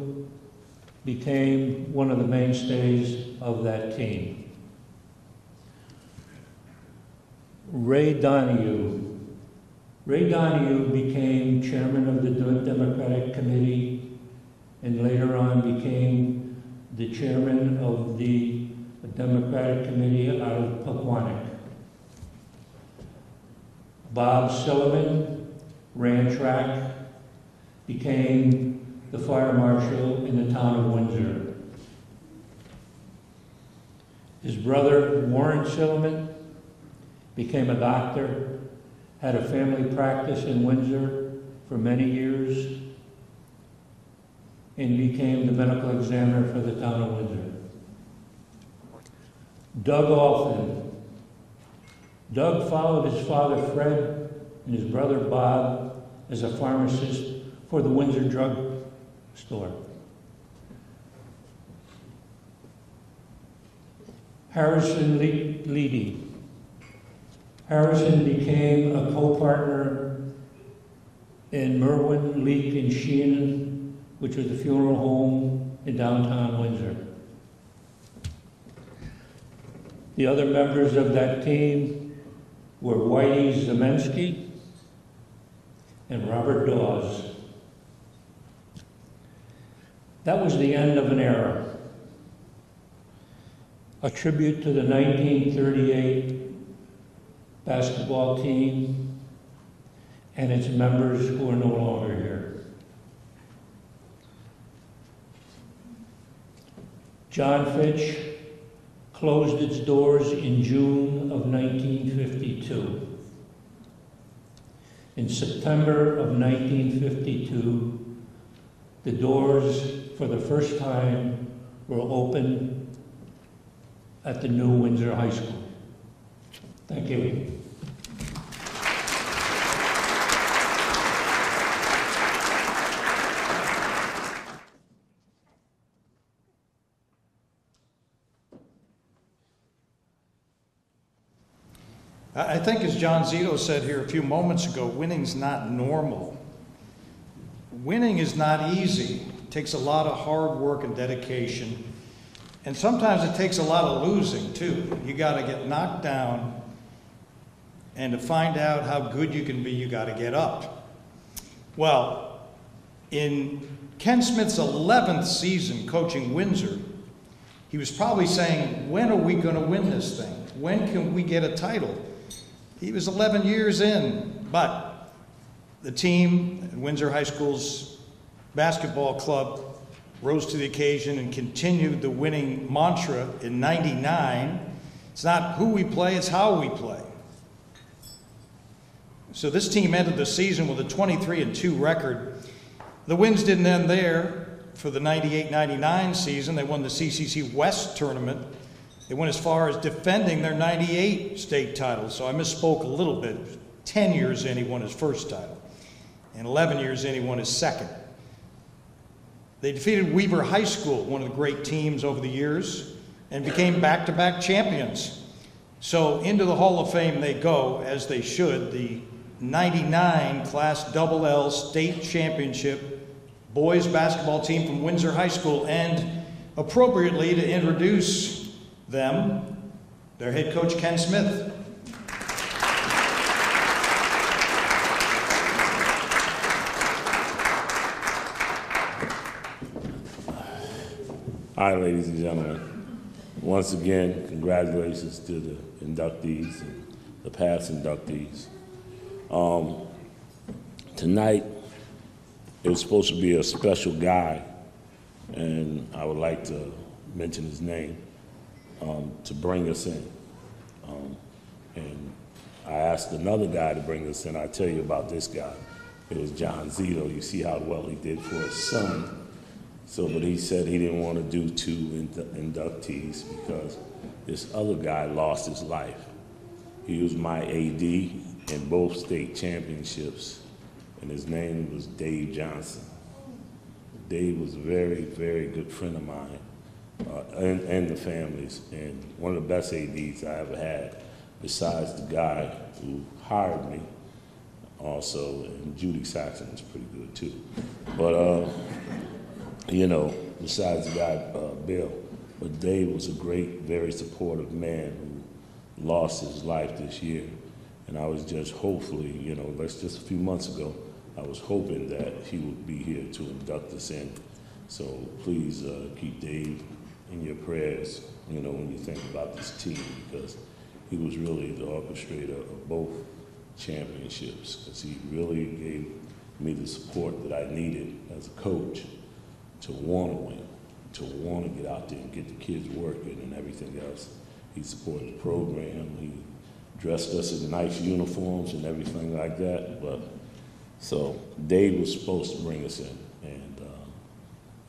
Speaker 10: became one of the mainstays of that team. Ray Donahue. Ray Donahue became chairman of the Democratic Committee and later on became the chairman of the Democratic Committee out of Poquonock. Bob Silliman ran track, became the fire marshal in the town of Windsor. His brother, Warren Silliman, became a doctor, had a family practice in Windsor for many years, and became the medical examiner for the town of Windsor. Doug Alton. Doug followed his father Fred and his brother Bob as a pharmacist for the Windsor Drug Store. Harrison Le- Leedy. Harrison became a co-partner in Merwin, Leak, and Sheehan, which was a funeral home in downtown Windsor. The other members of that team were Whitey Zemensky and Robert Dawes. That was the end of an era. A tribute to the 1938 basketball team and its members who are no longer here. John Fitch closed its doors in June of 1952. In September of 1952, the doors for the first time were open at the new Windsor High School. Thank you.
Speaker 1: I think as John Zito said here a few moments ago, winning's not normal. Winning is not easy. It takes a lot of hard work and dedication. And sometimes it takes a lot of losing too. You got to get knocked down, and to find out how good you can be, you got to get up. Well, In Ken Smith's 11th season coaching Windsor, he was probably saying, When are we going to win this thing? When can we get a title? He was 11 years in, but the team at Windsor High School's basketball club rose to the occasion and continued the winning mantra in 99. It's not who we play, it's how we play. So this team ended the season with a 23 and 2 record. The wins didn't end there. For the 98 99 season, they won the CCC West tournament. They went as far as defending their 98 state title. So I misspoke a little bit. 10 years in, he won his first title. And 11 years in, he won his second. They defeated Weaver High School, one of the great teams over the years, and became back to back champions. So into the Hall of Fame they go, as they should. The 99 Class Double L State Championship boys basketball team from Windsor High School, and appropriately to introduce them, their head coach Ken Smith.
Speaker 5: Hi, ladies and gentlemen. Once again, congratulations to the inductees and the past inductees. Um, tonight, it was supposed to be a special guy, and I would like to mention his name um, to bring us in. Um, and I asked another guy to bring us in. I tell you about this guy. It was John Zito. You see how well he did for his son. So, but he said he didn't want to do two inductees because this other guy lost his life. He was my AD in both state championships and his name was Dave Johnson. Dave was a very, very good friend of mine uh, and, and the families, and one of the best ADs I ever had, besides the guy who hired me also, and Judy Saxon was pretty good too. But, uh, you know, besides the guy, uh, Bill, but Dave was a great, very supportive man who lost his life this year. And I was just hopefully, you know, that's just a few months ago, I was hoping that he would be here to induct us in. So please uh, keep Dave in your prayers, you know, when you think about this team, because he was really the orchestrator of both championships, because he really gave me the support that I needed as a coach to want to win, to want to get out there and get the kids working and everything else. He supported the program. He dressed us in nice uniforms and everything like that, but so Dave was supposed to bring us in, and uh,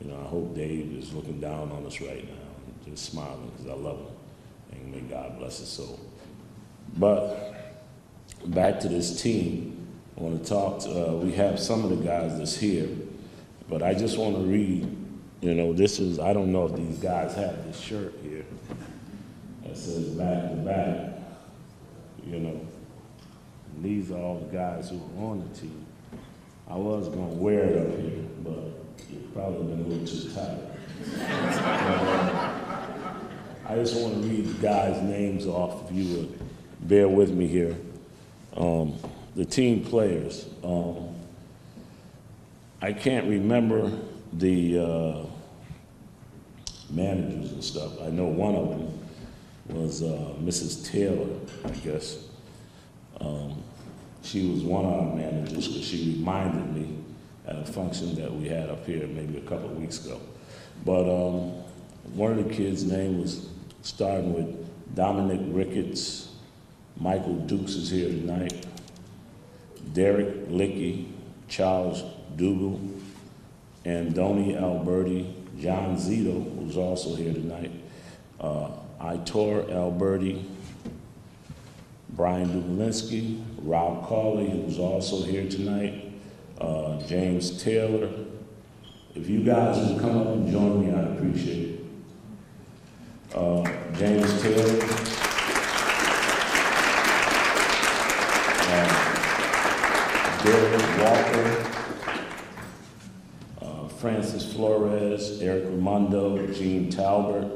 Speaker 5: you know I hope Dave is looking down on us right now and just smiling because I love him, and may God bless his soul. But back to this team, I want to talk. To, uh, we have some of the guys that's here, but I just want to read. You know, this is I don't know if these guys have this shirt here that says back to back. You know, and these are all the guys who are on the team. I was going to wear it up here, but it probably been a little too tight. <laughs> I just want to read the guys' names off if you would bear with me here. Um, the team players. Um, I can't remember the uh, managers and stuff. I know one of them was uh, Mrs. Taylor, I guess. Um, she was one of our managers because she reminded me at a function that we had up here maybe a couple of weeks ago. But um, one of the kids' name was starting with Dominic Ricketts. Michael Dukes is here tonight. Derek Licky, Charles Dougal, Andoni Alberti, John Zito, who's also here tonight, uh, Itor Alberti, Brian Dublinsky, Rob Cawley, who's also here tonight, uh, James Taylor. If you guys would come up and join me, I'd appreciate it. Uh, James Taylor. Uh, Derek Walker. Francis Flores, Eric Ramondo, Gene Talbert,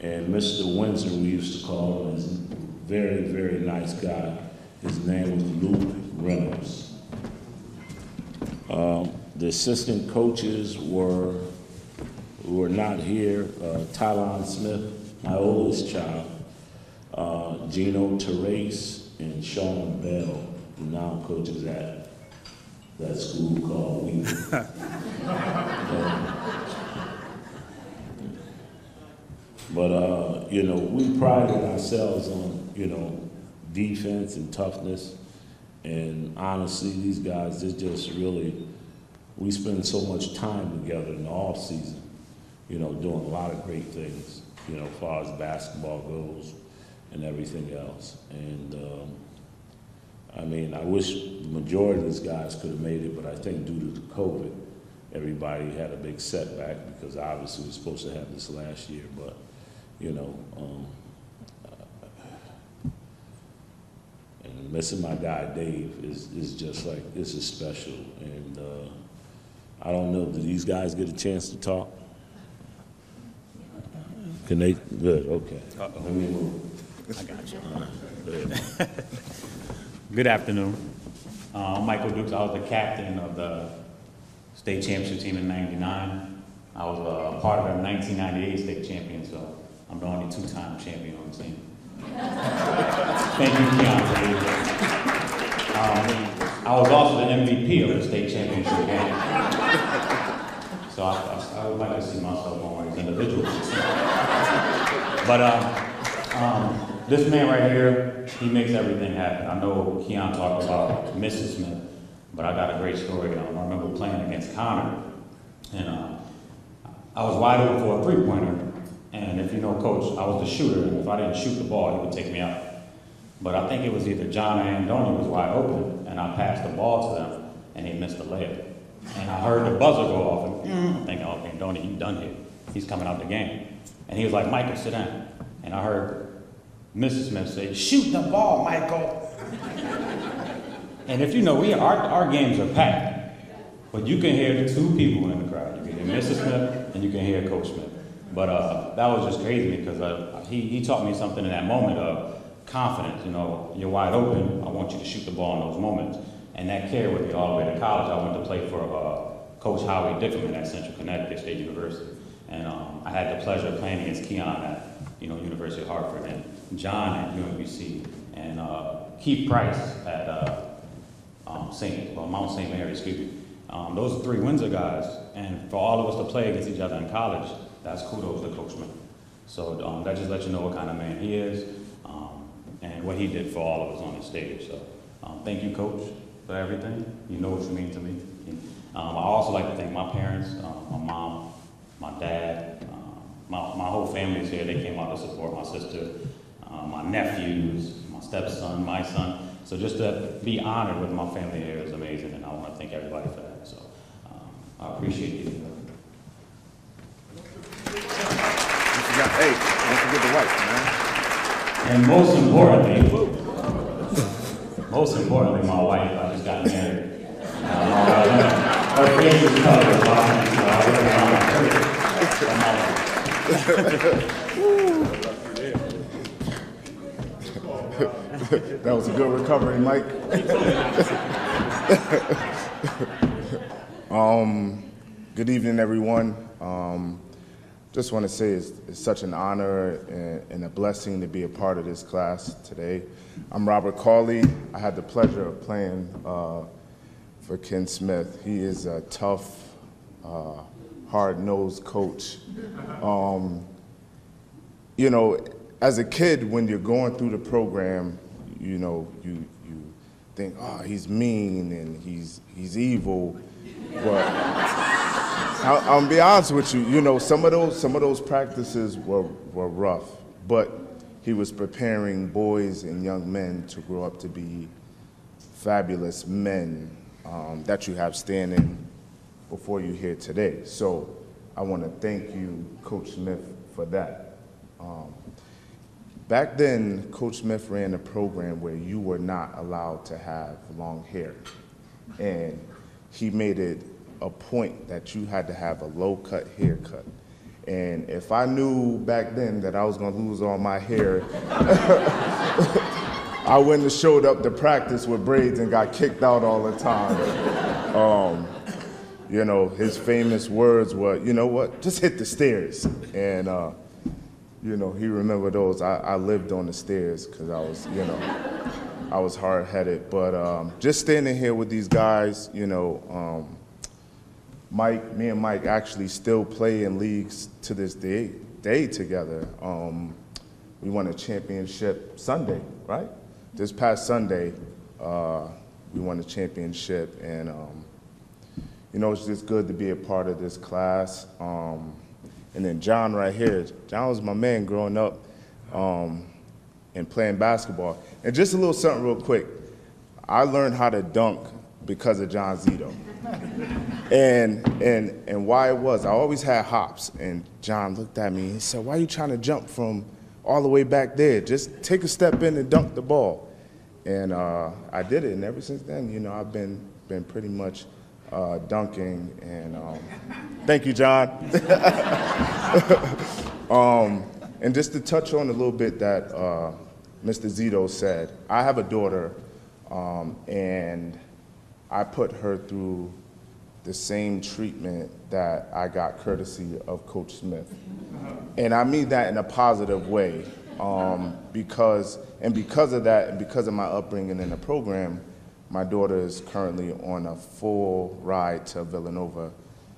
Speaker 5: and Mr. Windsor, we used to call him, is very, very nice guy. His name was Luke Reynolds. Um, the assistant coaches were, were not here. Uh, Tylon Smith, my oldest child, uh, Gino Therese, and Sean Bell, who now coaches at that school called Wheaton. <laughs> But, uh, you know, we prided ourselves on, you know, defense and toughness. And honestly, these guys, they just really, we spend so much time together in the off season, you know, doing a lot of great things, you know, as far as basketball goes and everything else. And, um, I mean, I wish the majority of these guys could have made it, but I think due to the COVID, everybody had a big setback because obviously we were supposed to have this last year, but, you know, um, and missing my guy Dave is, is just like, this is special. And uh, I don't know, do these guys get a chance to talk? Can they? Good, okay. Let me move.
Speaker 11: I got you.
Speaker 5: All right, go ahead. <laughs>
Speaker 11: Good afternoon. Uh, Michael Dukes. I was the captain of the state championship team in '99. I was uh, a part of the 1998 state champion, so I'm the only two-time champion on the team. <laughs> Thank you, Keon. Um, I was also the MVP of the state championship game. So I, I, I would like to see myself of these individuals. But um, um, this man right here, he makes everything happen. I know Keon talked about Mrs. Smith, but I got a great story. I remember playing against Connor, and uh, I was wide open for a three-pointer. And if you know Coach, I was the shooter, and if I didn't shoot the ball, he would take me out. But I think it was either John or Andoni was wide open, and I passed the ball to them, and they missed the layup. And I heard the buzzer go off, and I'm thinking, okay, Andoni, you done here. He's coming out the game. And he was like, Michael, sit down. And I heard Mrs. Smith said, shoot the ball, Michael. and if you know, we our, our games are packed, but you can hear the two people in the crowd. You can hear Mrs. Smith, and you can hear Coach Smith. But uh, that was just crazy because uh, he, he taught me something in that moment of confidence. You know, you're wide open. I want you to shoot the ball in those moments. And that carried with me all the way to college. I went to play for uh, Coach Howie Dickerman at Central Connecticut State University. And um, I had the pleasure of playing against Keon at you know, University of Hartford and John at UMBC and uh, Keith Price at uh, um, St. Well, Mount St. Mary, excuse me. Um, those are three Windsor guys. And for all of us to play against each other in college, that's kudos to Coach Smith. So um, that just lets you know what kind of man he is um, and what he did for all of us on the stage. So um, thank you, Coach, for everything. You know what you mean to me. Um, I also like to thank my parents, my mom, my dad, my, my whole family is here. They came out to support my sister, uh, my nephews, my stepson, my son. So just to be honored with my family here is amazing, and I want to thank everybody for that. So um, I appreciate you.
Speaker 12: Hey, don't forget the wife, man.
Speaker 11: And most importantly, most importantly, my wife, I just got married. Uh, her face is covered, so <laughs>
Speaker 12: that was a good recovery, Mike. <laughs> um, good evening, everyone. Um, just want to say it's, it's such an honor and, and, a blessing to be a part of this class today. I'm Robert Cawley. I had the pleasure of playing uh, for Ken Smith. He is a tough, uh, hard-nosed coach. Um, you know, as a kid, when you're going through the program, you know, you, you think, oh, he's mean and he's, he's evil. But I'll, I'll, be honest with you. You know, some of those some of those practices were were rough, but he was preparing boys and young men to grow up to be fabulous men um, that you have standing before you here today. So I want to thank you, Coach Smith, for that. Um, back then, Coach Smith ran a program where you were not allowed to have long hair, and he made it a point that you had to have a low cut haircut. And if I knew back then that I was gonna lose all my hair, <laughs> I wouldn't have showed up to practice with braids and got kicked out all the time. Um, you know, his famous words were, you know what, just hit the stairs. And, uh, you know, he remembered those. I, I lived on the stairs because I was, you know, I was hard headed. But um, just standing here with these guys, you know, um, Mike, me and Mike actually still play in leagues to this day, day together. Um, we won a championship Sunday, right? This past Sunday, uh, we won a championship, and um, you know, it's just good to be a part of this class. Um, and then John right here, John was my man growing up um, and playing basketball. And just a little something real quick. I learned how to dunk because of John Zito. <laughs> and, and, and why it was, I always had hops. And John looked at me and he said, why are you trying to jump from all the way back there? Just take a step in and dunk the ball. And uh, I did it. And ever since then, you know, I've been, been pretty much uh, dunking. And um, thank you, John. <laughs> um, and just to touch on a little bit that uh, Mr. Zito said, I have a daughter, um, and I put her through the same treatment that I got courtesy of Coach Smith. And I mean that in a positive way um, because, and because of that, and because of my upbringing in the program, my daughter is currently on a full ride to Villanova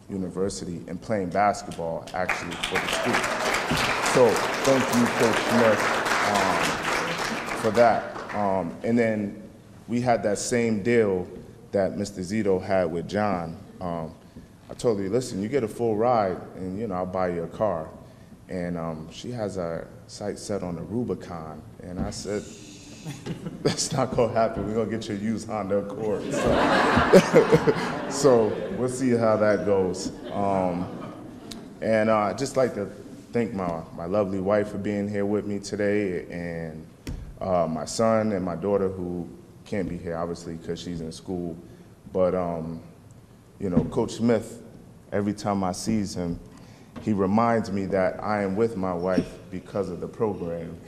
Speaker 12: University and playing basketball actually for the school. So thank you, Coach Smith, um, for that. Um, and then we had that same deal that Mr. Zito had with John. Um, I told her, listen, you get a full ride, and you know I'll buy you a car. And um, she has a sight set on the Rubicon, and I said, <laughs> that's not gonna happen. We're gonna get you a used Honda Accord. So, <laughs> so we'll see how that goes. Um, and uh, I'd just like to thank my, my lovely wife for being here with me today, and uh, my son and my daughter who can't be here obviously because she's in school. But um, you know, Coach Smith, every time I sees him, he reminds me that I am with my wife because of the program.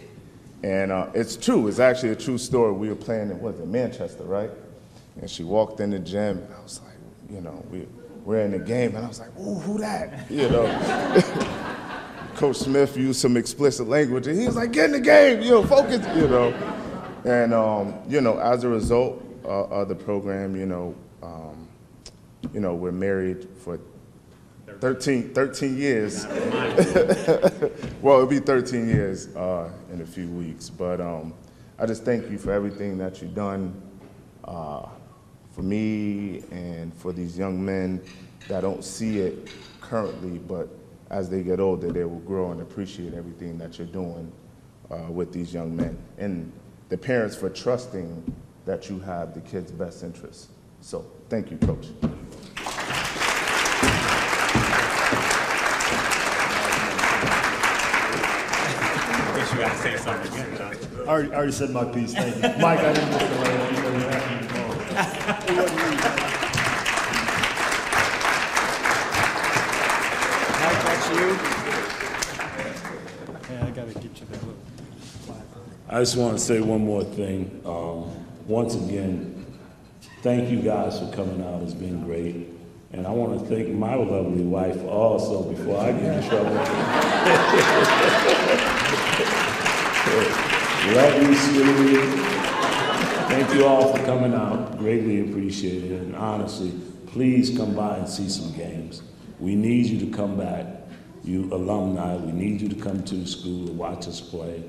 Speaker 12: And uh, it's true. It's actually a true story. We were playing in, what it, Manchester, right? And she walked in the gym, and I was like, you know, we, we're in the game, and I was like, ooh, who that? You know. <laughs> Coach Smith used some explicit language, and he was like, get in the game, you know, focus, you know. And, um, you know, as a result uh, of the program, you know, um, you know, we're married for 13, 13 years. <laughs> well, it'll be 13 years uh, in a few weeks. But um, I just thank you for everything that you've done uh, for me and for these young men that don't see it currently, but as they get older, they will grow and appreciate everything that you're doing uh, with these young men. And the parents for trusting that you have the kids' best interests. So thank you, Coach.
Speaker 11: Say something.
Speaker 8: I already, I already said my piece, thank you. Mike, I didn't get the
Speaker 1: Mike, that's you? Yeah, I gotta get you that little.
Speaker 5: I just want to say one more thing. Um, once again, thank you guys for coming out. It's been great. And I want to thank my lovely wife also before I get in trouble. <laughs> Love you, sweetie. Thank you all for coming out. Greatly appreciated. And honestly, please come by and see some games. We need you to come back. You alumni, we need you to come to the school and watch us play.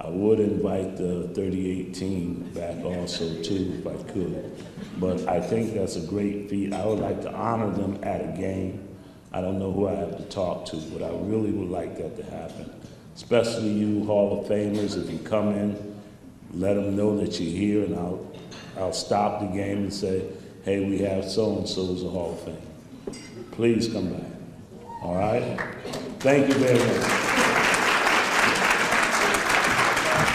Speaker 5: I would invite the 38 team back also too, if I could. But I think that's a great feat. I would like to honor them at a game. I don't know who I have to talk to, but I really would like that to happen. Especially you Hall of Famers, if you come in, let them know that you're here and I'll, I'll stop the game and say, hey, we have so-and-so as a Hall of Fame. Please come back. All right? Thank you very much.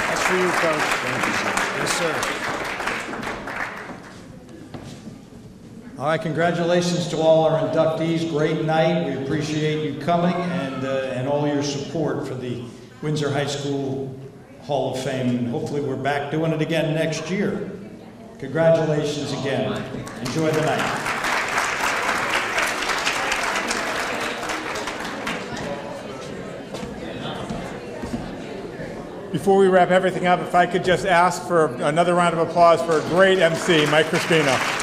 Speaker 1: That's for you, Coach. Yes, sir. All right, congratulations to all our inductees. Great night. We appreciate you coming all your support for the Windsor High School Hall of Fame. And hopefully we're back doing it again next year. Congratulations again. Enjoy the night.
Speaker 13: Before we wrap everything up, if I could just ask for another round of applause for a great MC, Mike Christina.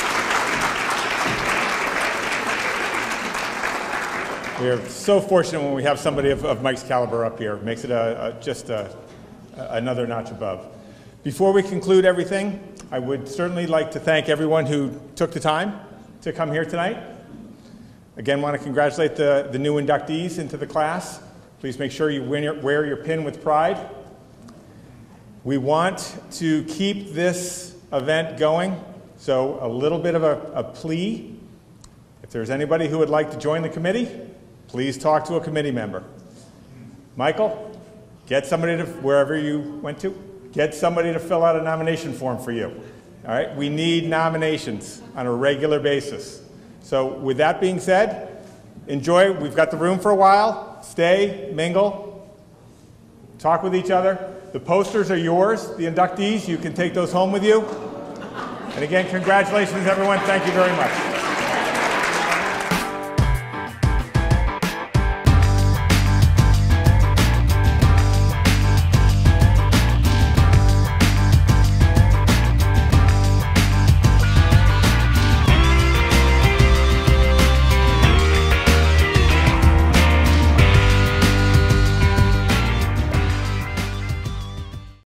Speaker 13: We are so fortunate when we have somebody of, of Mike's caliber up here. Makes it a, a, just a, another notch above. Before we conclude everything, I would certainly like to thank everyone who took the time to come here tonight. Again, want to congratulate the, the new inductees into the class. Please make sure you wear your pin with pride. We want to keep this event going, so a little bit of a, a plea. If there's anybody who would like to join the committee, please talk to a committee member. Michael, get somebody to, wherever you went to, get somebody to fill out a nomination form for you. All right, we need nominations on a regular basis. So with that being said, enjoy. We've got the room for a while. Stay, mingle, talk with each other. The posters are yours, the inductees. You can take those home with you. And again, congratulations, everyone. Thank you very much.